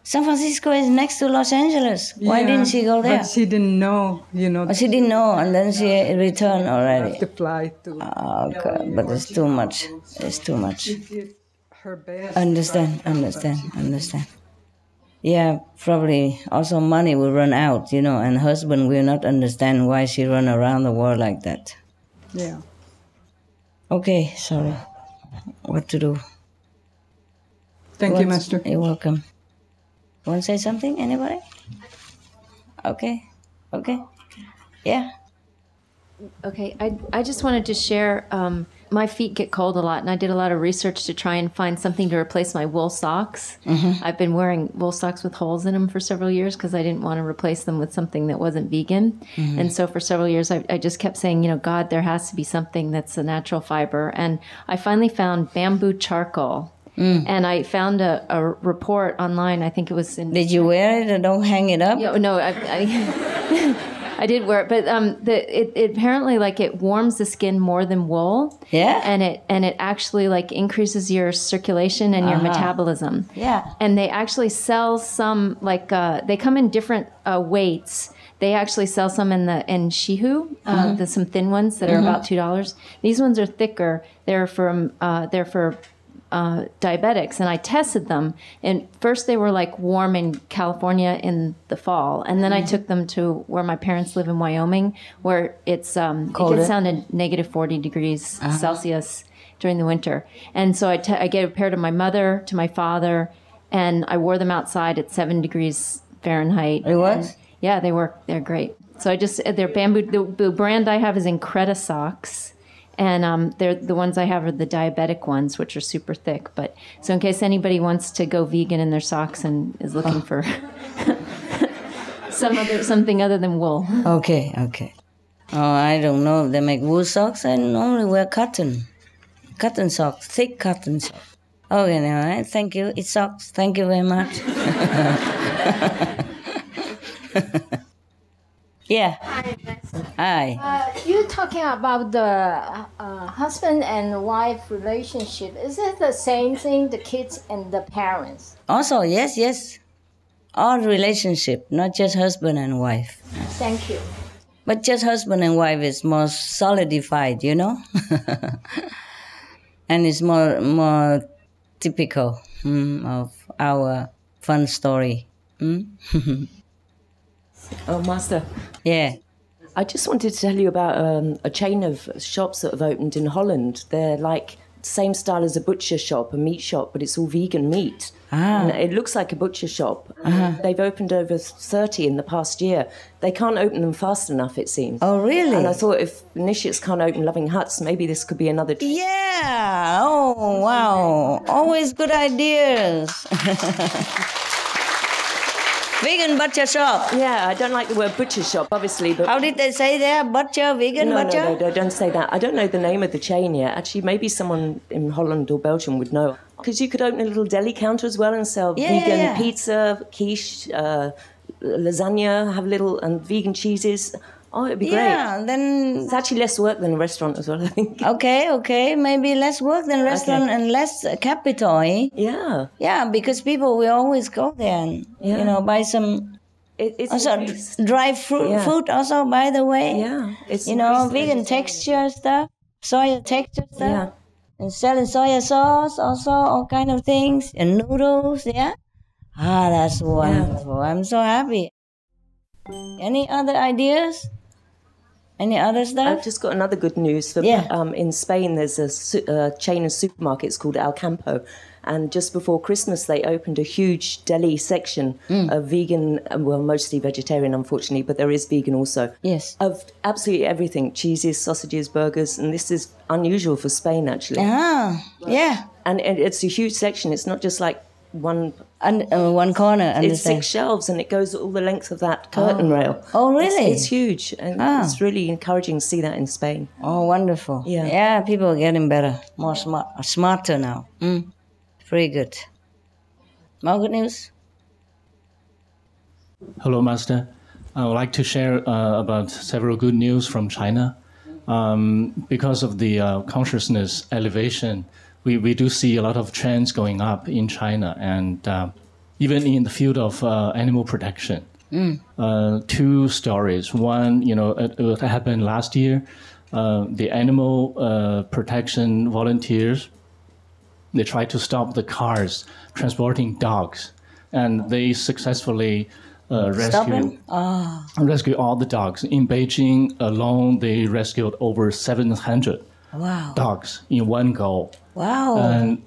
San Francisco is next to Los Angeles. Why yeah, didn't she go there? But she didn't know, you know. Oh, she didn't know, and then she returned already. To fly to. Oh, okay, but it's too much. It's too much. She did her best. Understand, understand, understand. Yeah, probably also money will run out, you know, and husband will not understand why she run around the world like that. Yeah. Okay, sorry. What to do? Thank you, Master. You're welcome. Want to say something? Anybody? Okay. Okay. Yeah. Okay. I I just wanted to share. Um, my feet get cold a lot, and I did a lot of research to try and find something to replace my wool socks. Mm-hmm. I've been wearing wool socks with holes in them for several years because I didn't want to replace them with something that wasn't vegan. Mm-hmm. And so for several years, I, I, just kept saying, you know, God, there has to be something that's a natural fiber. And I finally found bamboo charcoal. Mm. And I found a, a report online. I think it was in. Did you wear it or don't hang it up? Yeah, no, I, I I did wear it, but um, the it, it apparently like it warms the skin more than wool. Yeah. And it and it actually like increases your circulation and your Uh-huh. metabolism. Yeah. And they actually sell some like uh, they come in different uh, weights. They actually sell some in the in Hsihu, uh, Mhm. the some thin ones that are Mhm. about two dollars. These ones are thicker. They're from uh, they're for uh, diabetics, and I tested them. And first, they were like warm in California in the fall, and then I Mhm. took them to where my parents live in Wyoming, where it's um, it Colder? gets down to negative forty degrees Uh-huh. Celsius during the winter. And so I, I gave a pair to my mother, to my father, and I wore them outside at seven degrees Fahrenheit. It was? And, yeah, they work. They're great. So I just they're bamboo. The, the brand I have is Increta socks, and um, they're the ones I have are the diabetic ones, which are super thick. But so in case anybody wants to go vegan in their socks and is looking Oh. for some other something other than wool. Okay, okay. Oh, I don't know if they make wool socks. I normally wear cotton. Cotton socks, thick cotton socks. Okay, now, right? thank you. It socks. Thank you very much. yeah. Hi. Uh, you're talking about the uh, husband and wife relationship. Is it the same thing, the kids and the parents? Also, yes, yes. All relationship, not just husband and wife. Thank you. But just husband and wife is more solidified, you know? and it's more more typical mm, of our fun story. Mm? Oh, Master. Yeah. I just wanted to tell you about um, a chain of shops that have opened in Holland. They're like same style as a butcher shop, a meat shop, but it's all vegan meat. Ah. And it looks like a butcher shop. Uh-huh. They've opened over 30 in the past year. They can't open them fast enough, it seems. Oh, really? And I thought if initiates can't open Loving Huts, maybe this could be another. Yeah. Oh, wow. Always good ideas. vegan butcher shop. Yeah, I don't like the word butcher shop, obviously, but. How did they say there? Butcher, vegan no, butcher? No, no, no, don't say that. I don't know the name of the chain yet. Actually, maybe someone in Holland or Belgium would know. Because you could open a little deli counter as well and sell Yeah, yeah, vegan yeah. pizza, quiche, uh, lasagna, have little and vegan cheeses. Oh, it'd be great. Yeah, then It's actually less work than a restaurant as well, I think. Okay, okay. Maybe less work than restaurant and less capital, eh? Yeah. Yeah, because people will always go there and, Yeah. you know, buy some It, it's also increased. dry fruit, Yeah. fruit also, by the way. Yeah, it's you know, vegan texture stuff, soya texture stuff. Yeah. And selling soya sauce also, all kind of things. And noodles, yeah? Ah, that's wonderful. I'm so happy. Any other ideas? Any other stuff? I've just got another good news. For, Yeah. um, in Spain, there's a su- uh, chain of supermarkets called Alcampo. And just before Christmas, they opened a huge deli section Mm. of vegan, uh, well, mostly vegetarian, unfortunately, but there is vegan also. Yes. Of absolutely everything cheeses, sausages, burgers. And this is unusual for Spain, actually. Ah, yeah. And it's a huge section. It's not just like one. Un- uh, one corner, and It's six shelves and it goes all the length of that curtain Oh. rail. Oh, It's- really? It's, huge. And Ah. it's really encouraging to see that in Spain. Oh, wonderful. Yeah. Yeah, people are getting better, more smart, smarter now. Mm. Very good. More good news? Hello, Master. I would like to share uh, about several good news from China. Um, because of the uh, consciousness elevation, we, we do see a lot of trends going up in China and uh, even in the field of uh, animal protection. Mm. Uh, two stories. One, you know, it, it happened last year. Uh, the animal uh, protection volunteers they tried to stop the cars transporting dogs, and they successfully uh, Stop rescued? Oh, rescued all the dogs. In Beijing alone, they rescued over 700 wow. dogs in one go. Wow. And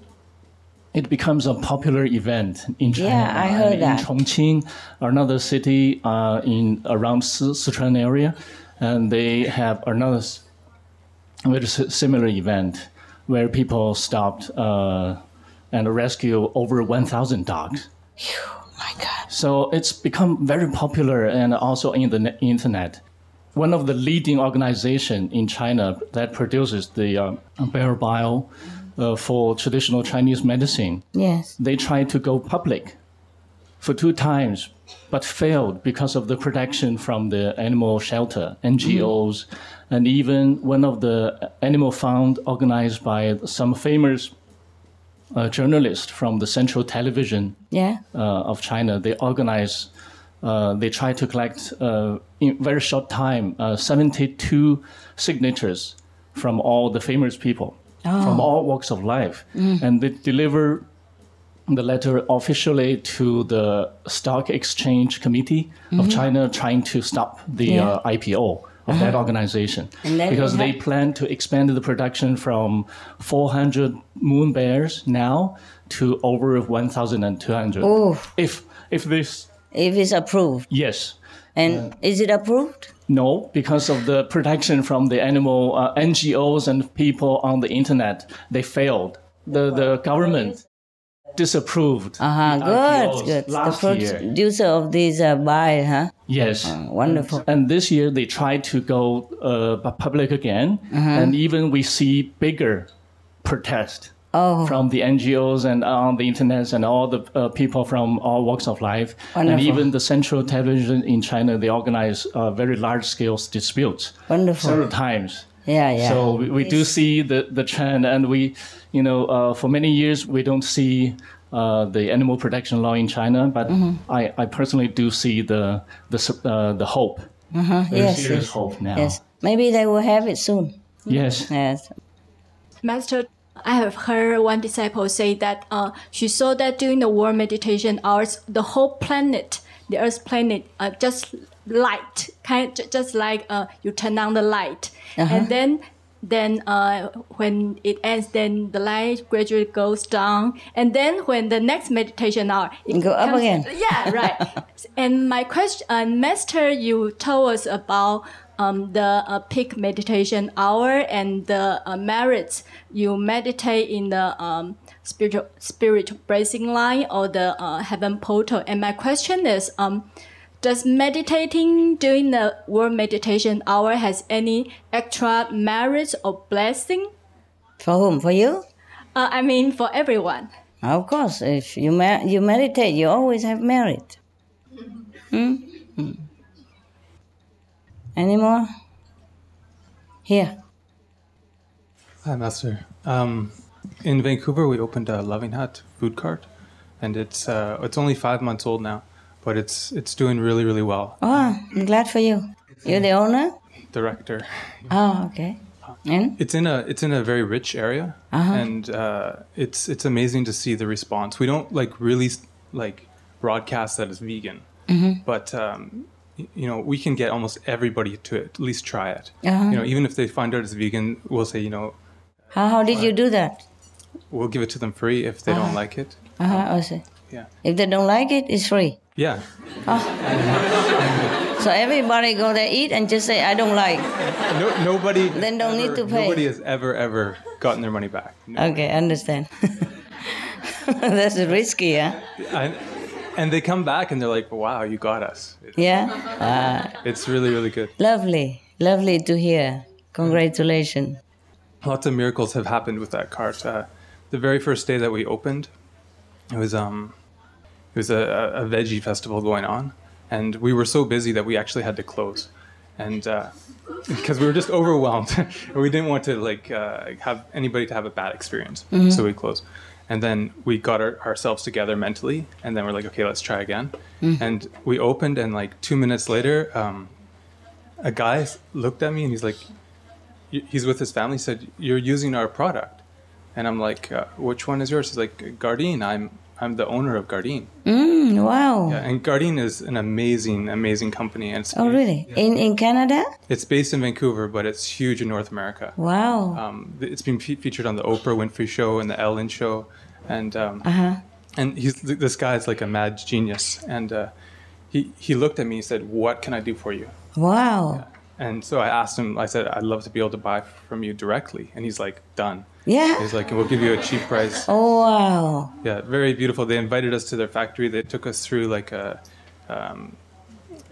it becomes a popular event in China. Yeah, I heard And that. In Chongqing, another city uh, in around Si- Sichuan area, and they have another very similar event where people stopped uh, and rescue over 1,000 dogs. my God. So it's become very popular and also in the internet. One of the leading organization in China that produces the uh, bear bile uh, for traditional Chinese medicine. Yes. They tried to go public for two times, but failed because of the protection from the animal shelter, NGOs, mm-hmm. and even one of the animal fund organized by some famous uh, journalists from the Central Television yeah. uh, of China. They organize, uh, they try to collect uh, in very short time uh, 72 signatures from all the famous people oh. from all walks of life, mm. and they deliver the letter officially to the Stock Exchange Committee mm-hmm. of China, trying to stop the yeah. uh, IPO of uh-huh. that organization because they plan to expand the production from 400 moon bears now to over 1,200. Oh. If if this if it's approved. Yes. And uh, is it approved? No, because of the protection from the animal uh, NGOs and people on the internet, they failed. The the government disapproved. Uh huh. Good, good. the producer year. of these uh, buy, huh? Yes. Uh, wonderful. And this year they tried to go uh, public again, uh-huh. and even we see bigger protest. Oh. From the NGOs and on the internet and all the uh, people from all walks of life, Wonderful. and even the central television in China, they organize uh, very large scale disputes. Wonderful. Several times. Yeah, yeah. So we, we do see the, the trend, and we, you know, uh, for many years we don't see uh, the animal protection law in China, but mm-hmm. I, I personally do see the the uh, the hope. Uh-huh. Yes, serious yes. hope now. Yes, maybe they will have it soon. Yes. Yes. Master, I have heard one disciple say that uh, she saw that during the war meditation hours, the whole planet, the Earth planet, uh, just light, kind of just like uh, you turn on the light, uh-huh. and then then uh, when it ends, then the light gradually goes down, and then when the next meditation hour, it go up again. Yeah, right. and my question, uh, Master, you told us about um, the uh, peak meditation hour and the uh, merits. You meditate in the um, spiritual spiritual blessing line or the uh, heaven portal. And my question is, um, does meditating during the world meditation hour has any extra merits or blessing? For whom? For you? Uh, I mean, for everyone. Of course, if you you meditate, you always have merit. Hmm? hmm? Any more? Here. Hi, Master. Um, in Vancouver, we opened a Loving Hut food cart, and it's uh, it's only five months old now but it's it's doing really really well. Oh, I'm glad for you. You're the owner. Director. Oh, okay. And it's in a it's in a very rich area, uh-huh. and uh, it's it's amazing to see the response. We don't like really like broadcast that it's vegan, mm-hmm. but um, you know we can get almost everybody to at least try it. Uh-huh. You know, even if they find out it's vegan, we'll say you know. How how did uh, you do that? We'll give it to them free if they uh-huh. don't like it. Uh huh. I see. Yeah. If they don't like it, it's free. Yeah. Oh. so everybody go there eat and just say I don't like. No, nobody. Then don't ever, need to pay. Nobody has ever ever gotten their money back. No. Okay, understand. That's risky, yeah. I, and they come back and they're like, "Wow, you got us." Yeah. Uh, it's really really good. Lovely, lovely to hear. Congratulations. Lots of miracles have happened with that cart. Uh, the very first day that we opened, it was um it was a, a veggie festival going on, and we were so busy that we actually had to close, and because uh, we were just overwhelmed, and we didn't want to like uh, have anybody to have a bad experience, mm-hmm. so we closed. And then we got our, ourselves together mentally, and then we're like, okay, let's try again. Mm. And we opened, and like two minutes later, um, a guy looked at me and he's like, he's with his family. Said, "You're using our product," and I'm like, uh, "Which one is yours?" He's like, "Gardein." I'm I'm the owner of Gardein. Mm, wow. Yeah, and Gardein is an amazing, amazing company. And oh, really? Yeah. In in Canada? It's based in Vancouver, but it's huge in North America. Wow. Um, it's been fe- featured on the Oprah Winfrey Show and the Ellen Show, and um, uh-huh. and he's this guy is like a mad genius, and uh, he he looked at me and said, "What can I do for you?" Wow. Yeah. And so I asked him. I said, "I'd love to be able to buy from you directly," and he's like, "Done." Yeah. He's like, we'll give you a cheap price. Oh wow. Yeah, very beautiful. They invited us to their factory. They took us through like a um,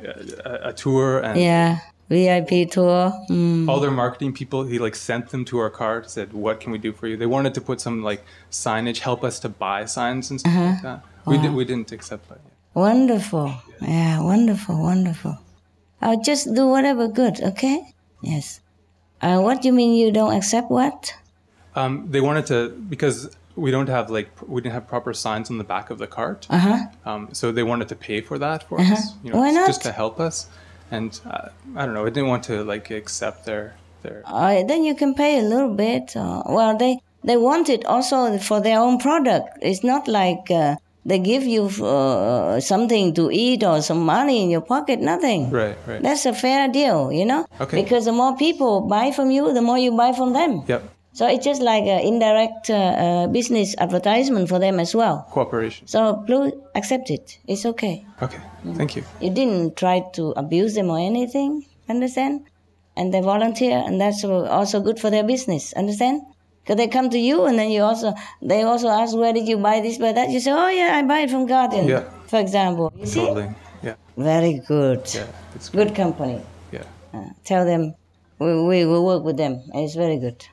a, a, tour and yeah. VIP tour. Mm. All their marketing people, he like sent them to our car. said, "What can we do for you?" They wanted to put some like signage, help us to buy signs and stuff uh-huh. like that. We did, we didn't accept that. Yet. Wonderful. Yeah, wonderful, wonderful. I'll just do whatever good, okay? Yes. Uh, what do you mean you don't accept what? Um, they wanted to because we don't have like we didn't have proper signs on the back of the cart. Uh huh. Um, so they wanted to pay for that for Uh-huh. us. You know, Why not? Just to help us, and uh, I don't know. I didn't want to like accept their their. Uh, then you can pay a little bit. Uh, well, they they want it also for their own product. It's not like uh, they give you uh, something to eat or some money in your pocket. Nothing. Right, right. That's a fair deal, you know. Okay. Because the more people buy from you, the more you buy from them. Yep. So it's just like an indirect uh, uh, business advertisement for them as well. Cooperation. So please accept it. It's okay. Okay. Thank you. You didn't try to abuse them or anything, understand? And they volunteer, and that's also good for their business, understand? Because they come to you, and then you also they also ask where did you buy this, buy that. You say, oh yeah, I buy it from Guardian, Yeah. for example. You see? Yeah. Very good. Yeah. It's good company. Yeah. Uh, tell them we, we will work with them. It's very good.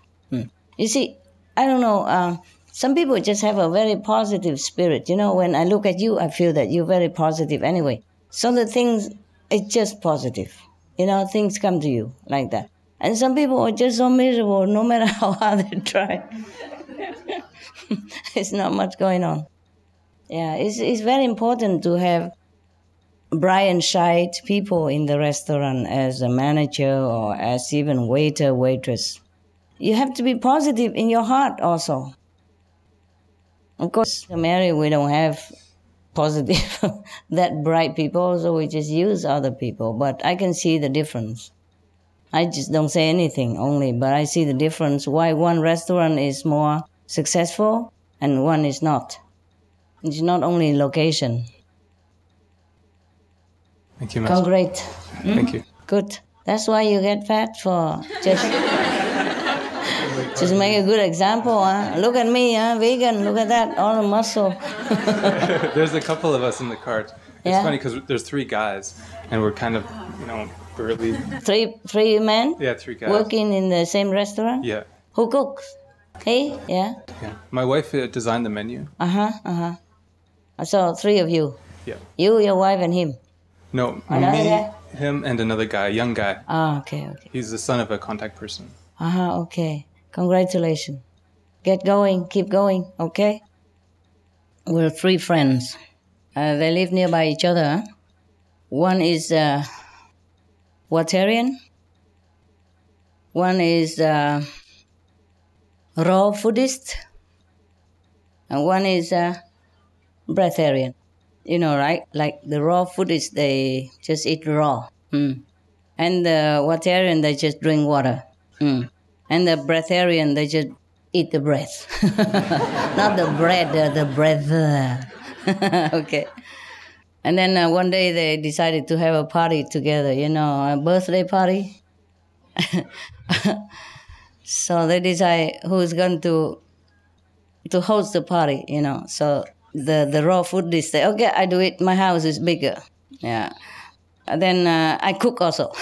You see, I don't know. Uh, some people just have a very positive spirit. You know, when I look at you, I feel that you're very positive anyway. So the things, it's just positive. You know, things come to you like that. And some people are just so miserable no matter how hard they try. it's not much going on. Yeah, it's, it's very important to have bright and people in the restaurant as a manager or as even waiter, waitress. You have to be positive in your heart also. Of course, in Mary, we don't have positive, that bright people, so we just use other people. But I can see the difference. I just don't say anything only, but I see the difference why one restaurant is more successful and one is not. It's not only location. Thank you, Master. Oh, Congrats. Thank you. Mm-hmm. Good. That's why you get fat for just just make a good example. Huh? Look at me, huh? vegan. Look at that, all the muscle. there's a couple of us in the cart. It's Yeah? funny because there's three guys, and we're kind of, you know, barely. Three three men Yeah, three guys. working in the same restaurant. Yeah, Who cooks? Hey, yeah. yeah. My wife uh, designed the menu. Uh huh. Uh huh. So three of you. Yeah. You, your wife, and him. No, Another me, guy? him, and another guy, a young guy. Ah, okay, okay. He's the son of a contact person. Uh huh. Okay. Congratulations. Get going. Keep going. Okay. We're three friends. Uh, they live nearby each other. One is uh, Watarian. One is uh, raw foodist. And one is uh, breatharian. You know, right? Like the raw foodists, they just eat raw. Mm. And the Watarian, they just drink water. Mm. And the breatharian, they just eat the breath. Not the bread, uh, the breath. okay. And then uh, one day they decided to have a party together, you know, a birthday party. so they decide who's going to to host the party, you know. So the the raw food they say, okay, I do it. My house is bigger. Yeah. And then uh, I cook also.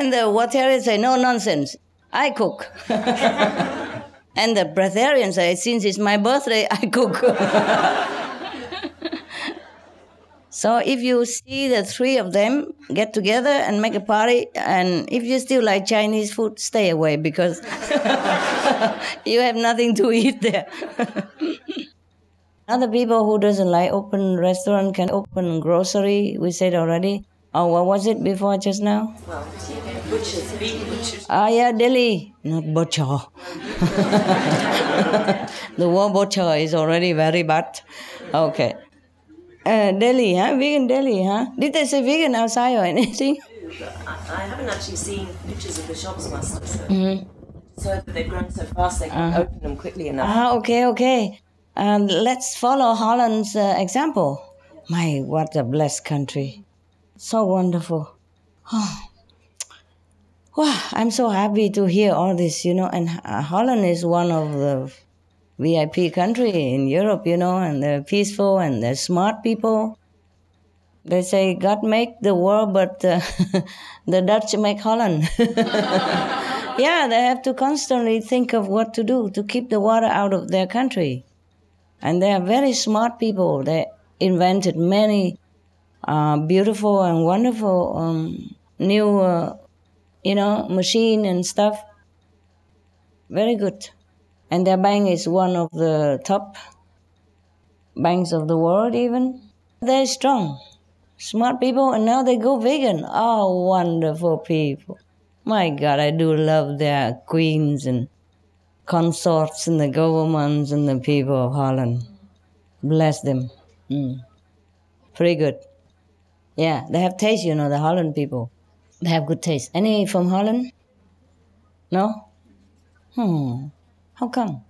And the Watarians say, no nonsense. I cook. and the breatharians say, since it's my birthday, I cook. so if you see the three of them get together and make a party, and if you still like Chinese food, stay away because you have nothing to eat there. Other people who doesn't like open restaurant can open grocery. We said already. Oh, what was it before just now? Well, butchers, vegan butchers. Ah, yeah, Deli, not butcher. the word butcher is already very bad. Okay. Uh, Deli, huh? Vegan Deli, huh? Did they say vegan outside or anything? I, haven't actually seen pictures of the shops, Master, so, Mhm. so that they've grown so fast they can Uh-huh. open them quickly enough. Ah, okay, okay. And let's follow Holland's uh, example. My, what a blessed country. So wonderful. Oh. Wow, I'm so happy to hear all this, you know. And uh, Holland is one of the VIP country in Europe, you know, and they're peaceful and they're smart people. They say God make the world, but uh, the Dutch make Holland. yeah, they have to constantly think of what to do to keep the water out of their country. And they are very smart people. They invented many uh, beautiful and wonderful um, new, uh, you know, machine and stuff. Very good. And their bank is one of the top banks of the world, even. They're strong, smart people, and now they go vegan. Oh, wonderful people. My God, I do love their queens and consorts and the governments and the people of Holland. Bless them. Mm. Pretty good. Yeah, they have taste, you know, the Holland people. They have good taste. Any from Holland? No? Hmm. How come?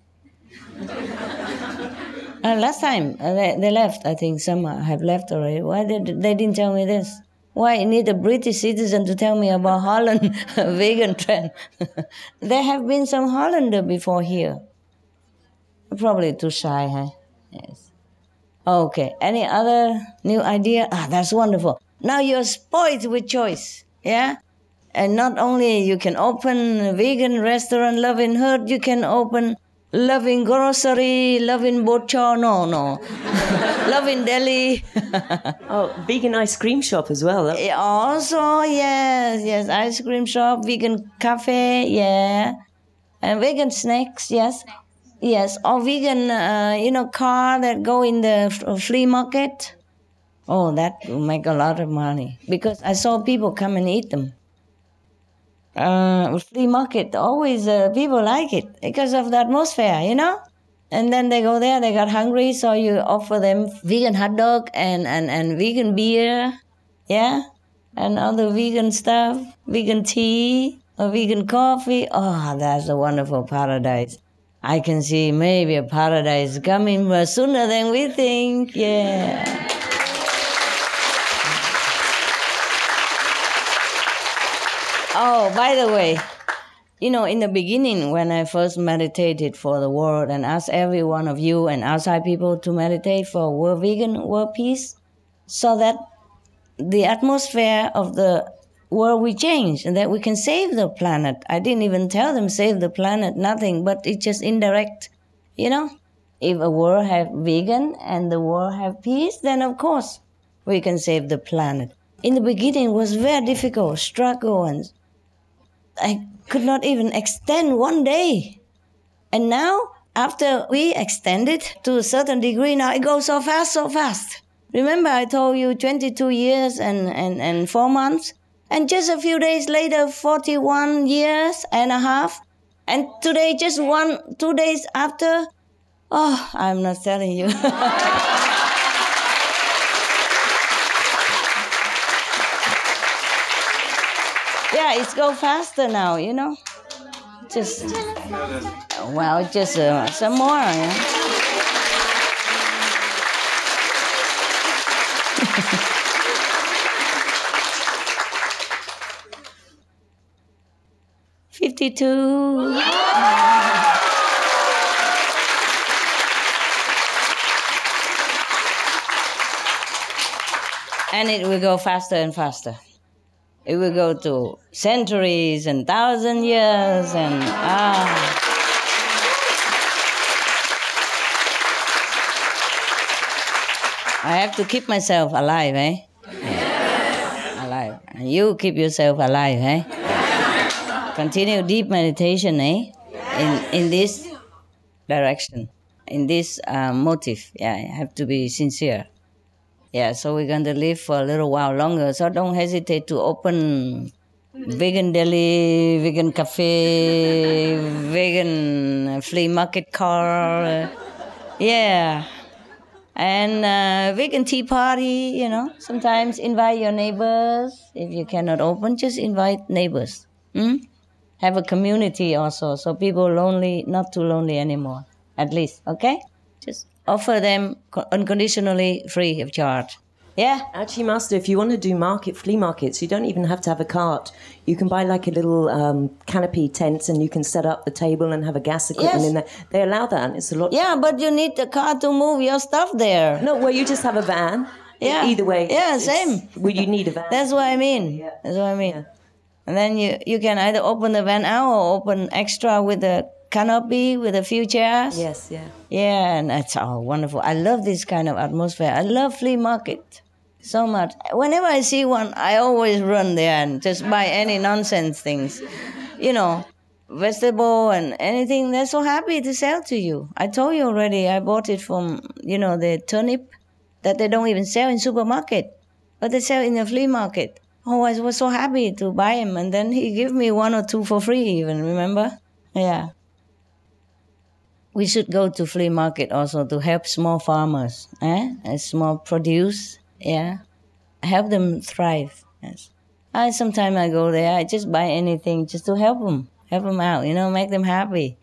uh, last time uh, they, they left, I think some have left already. Why did they didn't tell me this? Why I need a British citizen to tell me about Holland vegan trend? there have been some Hollander before here. Probably too shy, huh? Yes. Okay. Any other new idea? Ah, that's wonderful. Now you're spoiled with choice. Yeah? And not only you can open a vegan restaurant, Loving Hut, you can open Loving Grocery, Loving Bocha, no, no. Loving Deli. oh, vegan ice cream shop as well. Also, yes, yes, ice cream shop, vegan cafe, yeah. And vegan snacks, yes. Yes, or vegan, uh, you know, car that go in the flea market. Oh, that will make a lot of money because I saw people come and eat them. Uh, flea market, always uh, people like it because of the atmosphere, you know? And then they go there, they got hungry, so you offer them vegan hot dog and, and, and vegan beer, yeah? And other vegan stuff, vegan tea, or vegan coffee. Oh, that's a wonderful paradise. I can see maybe a paradise coming but sooner than we think, yeah. Oh, by the way, you know, in the beginning, when I first meditated for the world and asked every one of you and outside people to meditate for world vegan, world peace, so that the atmosphere of the world we change and that we can save the planet. I didn't even tell them save the planet, nothing, but it's just indirect, you know. If a world have vegan and the world have peace, then of course we can save the planet. In the beginning, it was very difficult, struggle and I could not even extend one day. And now, after we extended to a certain degree, now it goes so fast, so fast. Remember, I told you 22 years and, and, and four months? And just a few days later, 41 years and a half. And today, just one, two days after, oh, I'm not telling you. yeah, it's go faster now, you know. Just well, just uh, some more. Yeah? Fifty-two. and it will go faster and faster. It will go to centuries and thousand years and ah. I have to keep myself alive, eh? Yeah. alive. And you keep yourself alive, eh? Continue deep meditation, eh? In in this direction, in this uh, motive. Yeah, you have to be sincere. Yeah, so we're going to live for a little while longer. So don't hesitate to open vegan deli, vegan cafe, vegan flea market car. Yeah. And uh, vegan tea party, you know. Sometimes invite your neighbors. If you cannot open, just invite neighbors. Hmm? Have a community also, so people lonely, not too lonely anymore. At least, okay? Just offer them unconditionally free of charge. Yeah. Actually, Master, if you want to do market flea markets, you don't even have to have a cart. You can buy like a little um, canopy tent and you can set up the table and have a gas equipment yes. in there. They allow that and it's a lot. Yeah, but you need a car to move your stuff there. No, well, you just have a van. Yeah. Either way. Yeah, same. Well, you need a van. That's what I mean. Yeah. That's what I mean. And then you, you can either open the van out or open extra with the canopy with a few chairs. Yes, yeah. Yeah, and it's all oh, wonderful. I love this kind of atmosphere. I love flea market so much. Whenever I see one, I always run there and just buy any nonsense things. You know, vegetable and anything. They're so happy to sell to you. I told you already. I bought it from you know the turnip that they don't even sell in supermarket, but they sell in the flea market. Oh, I was so happy to buy him, and then he gave me one or two for free. Even remember? Yeah. We should go to flea market also to help small farmers, eh? And small produce, yeah. Help them thrive. Yes. I sometimes I go there. I just buy anything just to help them help them out, you know, make them happy.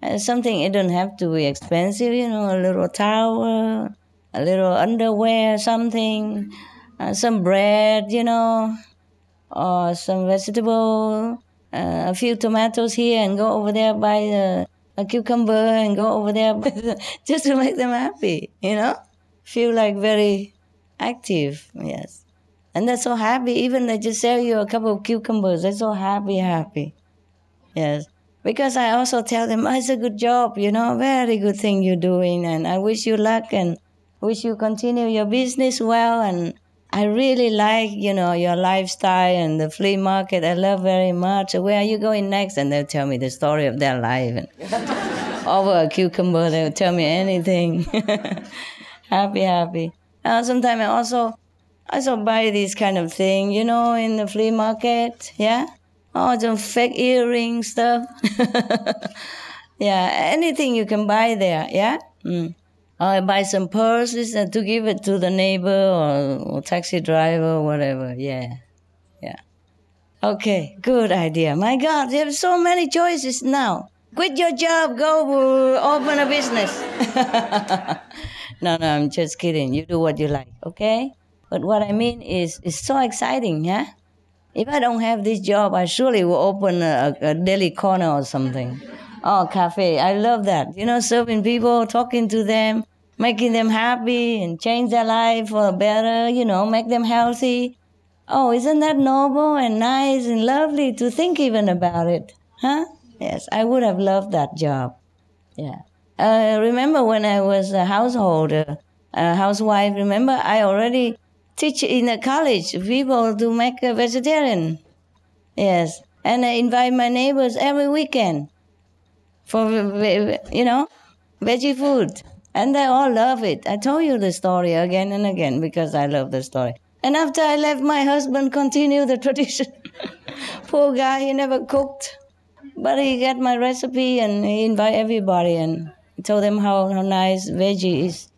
And something it don't have to be expensive, you know, a little towel, a little underwear, something, uh, some bread, you know, or some vegetable, uh, a few tomatoes here, and go over there buy a, a cucumber and go over there just to make them happy, you know, feel like very active, yes. And they're so happy, even they just sell you a couple of cucumbers, they're so happy, happy. Yes. Because I also tell them, oh, it's a good job, you know, very good thing you're doing, and I wish you luck and wish you continue your business well. And I really like, you know, your lifestyle and the flea market. I love very much. Where are you going next? And they'll tell me the story of their life. And over a cucumber, they'll tell me anything. happy, happy. Uh, sometimes I also, I also buy this kind of thing, you know, in the flea market. Yeah Oh, some fake earring stuff. yeah, anything you can buy there. Yeah. Mm. I buy some purses and to give it to the neighbor or, or taxi driver or whatever. Yeah, yeah. Okay, good idea. My God, you have so many choices now. Quit your job, go uh, open a business. no, no, I'm just kidding. You do what you like, okay? But what I mean is, it's so exciting, yeah? If I don't have this job, I surely will open a, a deli corner or something. Oh, cafe. I love that. You know, serving people, talking to them, making them happy and change their life for better, you know, make them healthy. Oh, isn't that noble and nice and lovely to think even about it? Huh? Yes, I would have loved that job. Yeah. Uh, remember when I was a householder, a housewife, remember I already teach in a college people to make a vegetarian. Yes, and I invite my neighbors every weekend for you know veggie food, and they all love it. I told you the story again and again because I love the story. And after I left, my husband continued the tradition. Poor guy, he never cooked, but he got my recipe and he invite everybody and told them how, how nice veggie is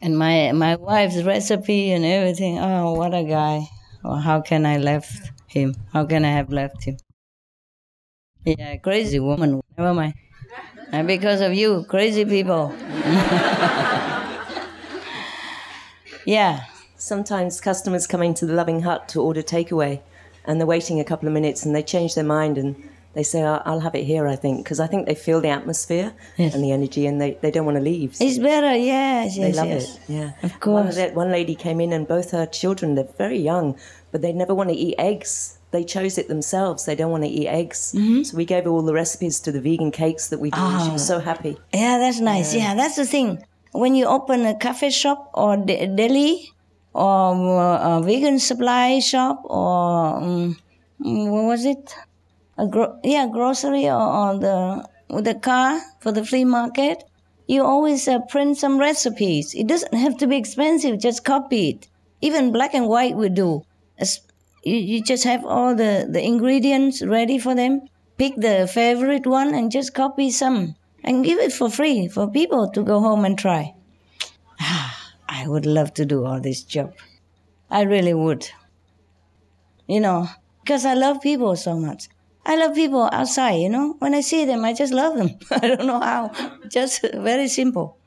and my my wife's recipe and everything. Oh, what a guy! Well, how can I left him? How can I have left him? Yeah, crazy woman. Never mind. And because of you, crazy people. yeah. Sometimes customers come into the Loving Hut to order takeaway, and they're waiting a couple of minutes, and they change their mind and they say, I'll, have it here, I think, because I think they feel the atmosphere yes. and the energy and they, they don't want to leave. It's better, yes, yes, They love yes. it, yeah. Of course. One, one lady came in and both her children, they're very young, but they never want to eat eggs. They chose it themselves. They don't want to eat eggs. Mm-hmm. So we gave her all the recipes to the vegan cakes that we do. Oh. She was so happy. Yeah, that's nice. Yeah. yeah. that's the thing. When you open a cafe shop or deli or a vegan supply shop or um, what was it? a gro- yeah grocery or, or the with the car for the flea market, you always uh, print some recipes. It doesn't have to be expensive. Just copy it. Even black and white will do. As you, you just have all the, the ingredients ready for them. Pick the favorite one and just copy some and give it for free for people to go home and try. I would love to do all this job. I really would. You know, because I love people so much. I love people outside, you know. When I see them, I just love them. I don't know how. Just very simple.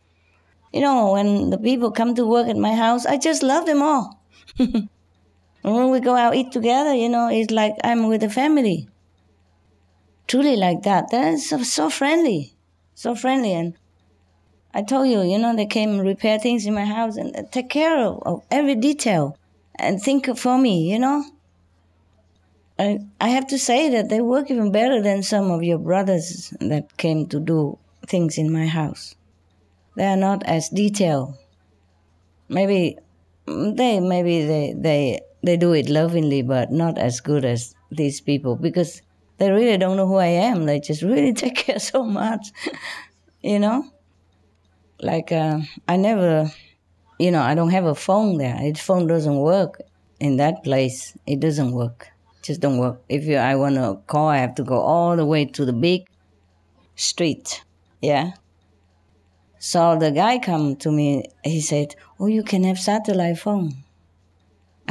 You know, when the people come to work at my house, I just love them all. and when we go out eat together, you know, it's like I'm with the family. Truly like that. They're so, so friendly. So friendly. And I told you, you know, they came and repair things in my house and take care of, of every detail and think for me, you know I, I have to say that they work even better than some of your brothers that came to do things in my house. They are not as detailed. Maybe mm, they maybe they they they do it lovingly, but not as good as these people because they really don't know who I am. They just really take care so much, you know. Like uh, I never, you know, I don't have a phone there. The phone doesn't work in that place. It doesn't work. Just don't work. If you, I want to call, I have to go all the way to the big street. Yeah. So the guy come to me. He said, "Oh, you can have satellite phone."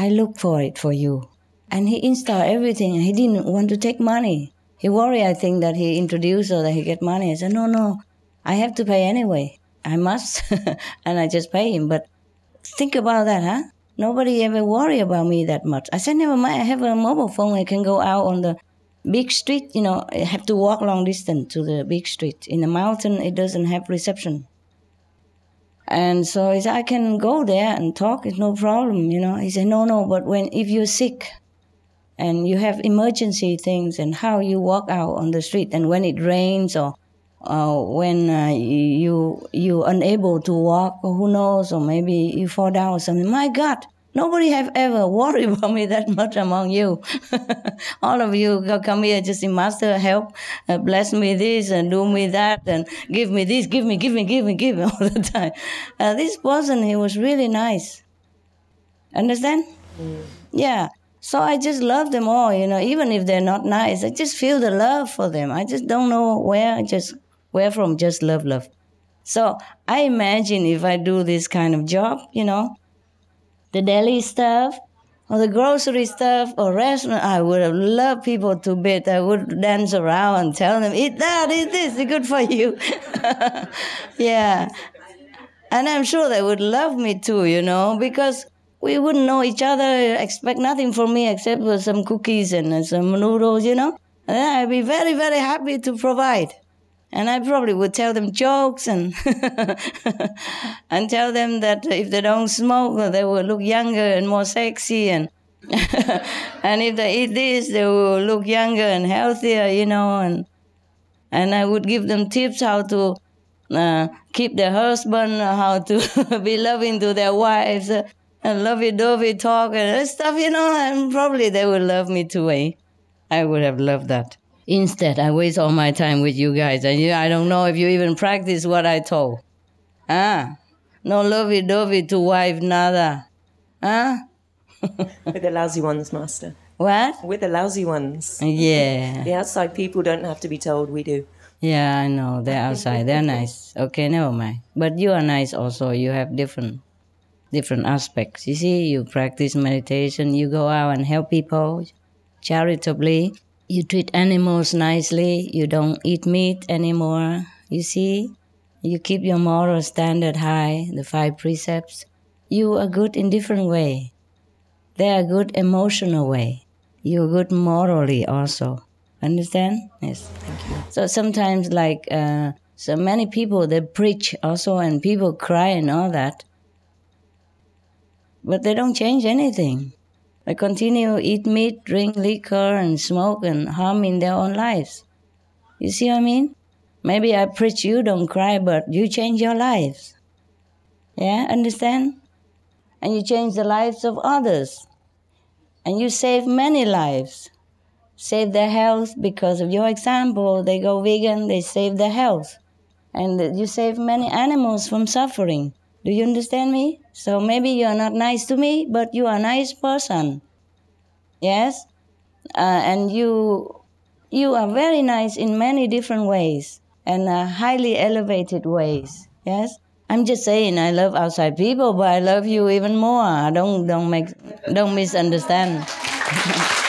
I look for it for you. And he installed everything. He didn't want to take money. He worried, I think, that he introduced or that he get money. I said, no, no, I have to pay anyway. I must. and I just pay him. But think about that, huh? Nobody ever worry about me that much. I said, never mind. I have a mobile phone. I can go out on the big street. You know, I have to walk long distance to the big street. In the mountain, it doesn't have reception. And so he said, I can go there and talk, it's no problem, you know. He said, no, no, but when, if you're sick and you have emergency things and how you walk out on the street and when it rains or uh, when uh, you, you unable to walk or who knows, or maybe you fall down or something, my God, Nobody have ever worried about me that much among you. All of you come here just in master help, uh, bless me this and do me that and give me this, give me, give me, give me, give me all the time. Uh, this person, he was really nice. Understand? Mm. Yeah. So I just love them all, you know, even if they're not nice. I just feel the love for them. I just don't know where, I just where from, just love, love. So I imagine if I do this kind of job, you know, the deli stuff or the grocery stuff or restaurant, I would have loved people to bit. I would dance around and tell them, eat that, eat this, it's good for you. yeah. And I'm sure they would love me too, you know, because we wouldn't know each other, expect nothing from me except for some cookies and some noodles, you know. And I'd be very, very happy to provide and I probably would tell them jokes and and tell them that if they don't smoke, they will look younger and more sexy, and and if they eat this, they will look younger and healthier, you know, and and I would give them tips how to uh, keep their husband, how to be loving to their wives, uh, and lovey-dovey talk and stuff, you know, and probably they would love me too. Eh? I would have loved that. Instead, I waste all my time with you guys, and you, I don't know if you even practice what I told. Ah, no lovey-dovey to wife, nada. Ah? We're the lousy ones, Master. What? We're the lousy ones. Yeah. the outside people don't have to be told, we do. Yeah, I know. They're outside. They're nice. Okay, never mind. But you are nice also. You have different different aspects. You see, you practice meditation, you go out and help people charitably you treat animals nicely, you don't eat meat anymore, you see? You keep your moral standard high, the five precepts. You are good in different way. They are good emotional way. You're good morally also. Understand? Yes. Thank you. So sometimes like uh, so many people they preach also and people cry and all that. But they don't change anything. They continue to eat meat, drink liquor, and smoke and harm in their own lives. You see what I mean? Maybe I preach you don't cry, but you change your lives. Yeah, understand? And you change the lives of others. And you save many lives. Save their health because of your example. They go vegan, they save their health. And you save many animals from suffering. Do you understand me? So maybe you're not nice to me, but you are a nice person. Yes? Uh, and you, you are very nice in many different ways and uh, highly elevated ways. Yes? I'm just saying I love outside people, but I love you even more. Don't, don't, make, don't misunderstand.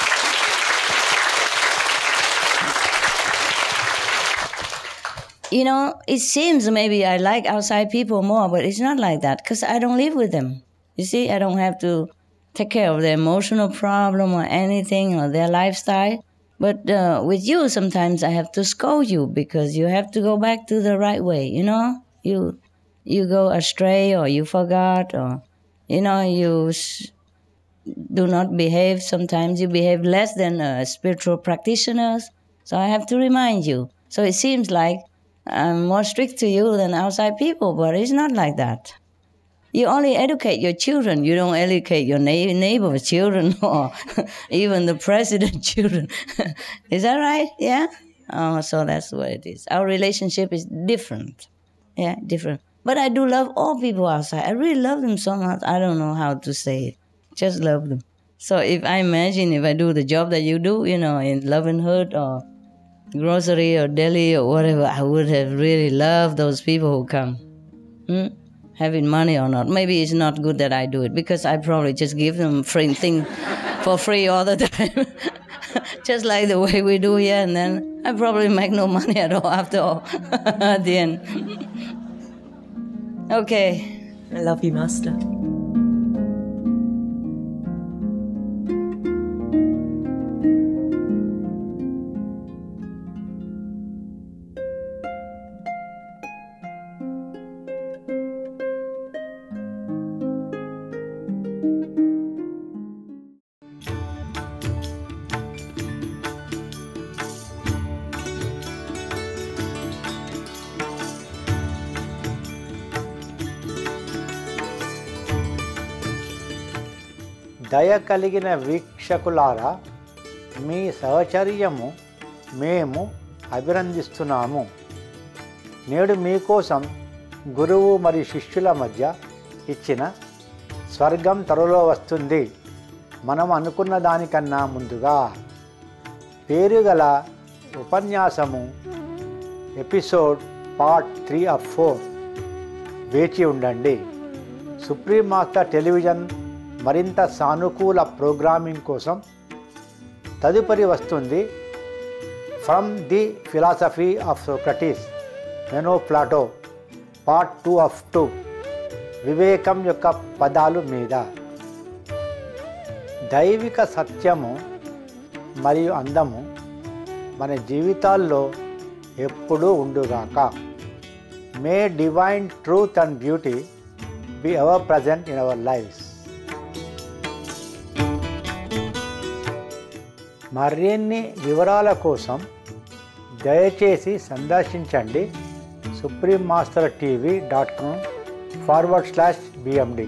you know, it seems maybe I like outside people more, but it's not like that because I don't live with them. You see, I don't have to take care of their emotional problem or anything or their lifestyle. But uh, with you, sometimes I have to scold you because you have to go back to the right way. You know, you you go astray or you forgot or you know you do not behave. Sometimes you behave less than uh, spiritual practitioners. So I have to remind you. So it seems like I'm more strict to you than outside people, but it's not like that. You only educate your children. You don't educate your neighbor's children or even the president's children. is that right? Yeah? Oh, so that's what it is. Our relationship is different. Yeah, different. But I do love all people outside. I really love them so much. I don't know how to say it. Just love them. So if I imagine if I do the job that you do, you know, in Loving Hut or grocery or deli or whatever, I would have really loved those people who come. Hmm? Having money or not. Maybe it's not good that I do it because I probably just give them free thing for free all the time. just like the way we do here, and then I probably make no money at all after all at the end. okay. I love you, Master. దయ కలిగిన వీక్షకులారా మీ సహచర్యము మేము అభినందిస్తున్నాము. నేడు మీకోసం గురువు మరియు శిష్యుల మధ్య ఇచ్చిన స్వర్గం త్వరలో వస్తుంది. మనం అనుకున్న దానికన్నా ముందుగా పేరుగల ఉపన్యాసము episode part three of four. వేచి ఉండండి. సుప్రీం మాస్టర్ టెలివిజన్ మరింత సానుకూల ప్రోగ్రామింగ్ కోసం తదుపరి వస్తుంది from the philosophy of Socrates Meno Plato part two of two వివేకం యొక్క పదాలు మీద. దైవిక సత్యము మరియు అందము మన జీవితాల్లో ఎప్పుడూ ఉండుగాక. May divine truth and beauty be ever present in our lives మరిన్ని వివరాల కోసం దయచేసి సందర్శించండి. Supreme Master TV dot com forward slash BMD.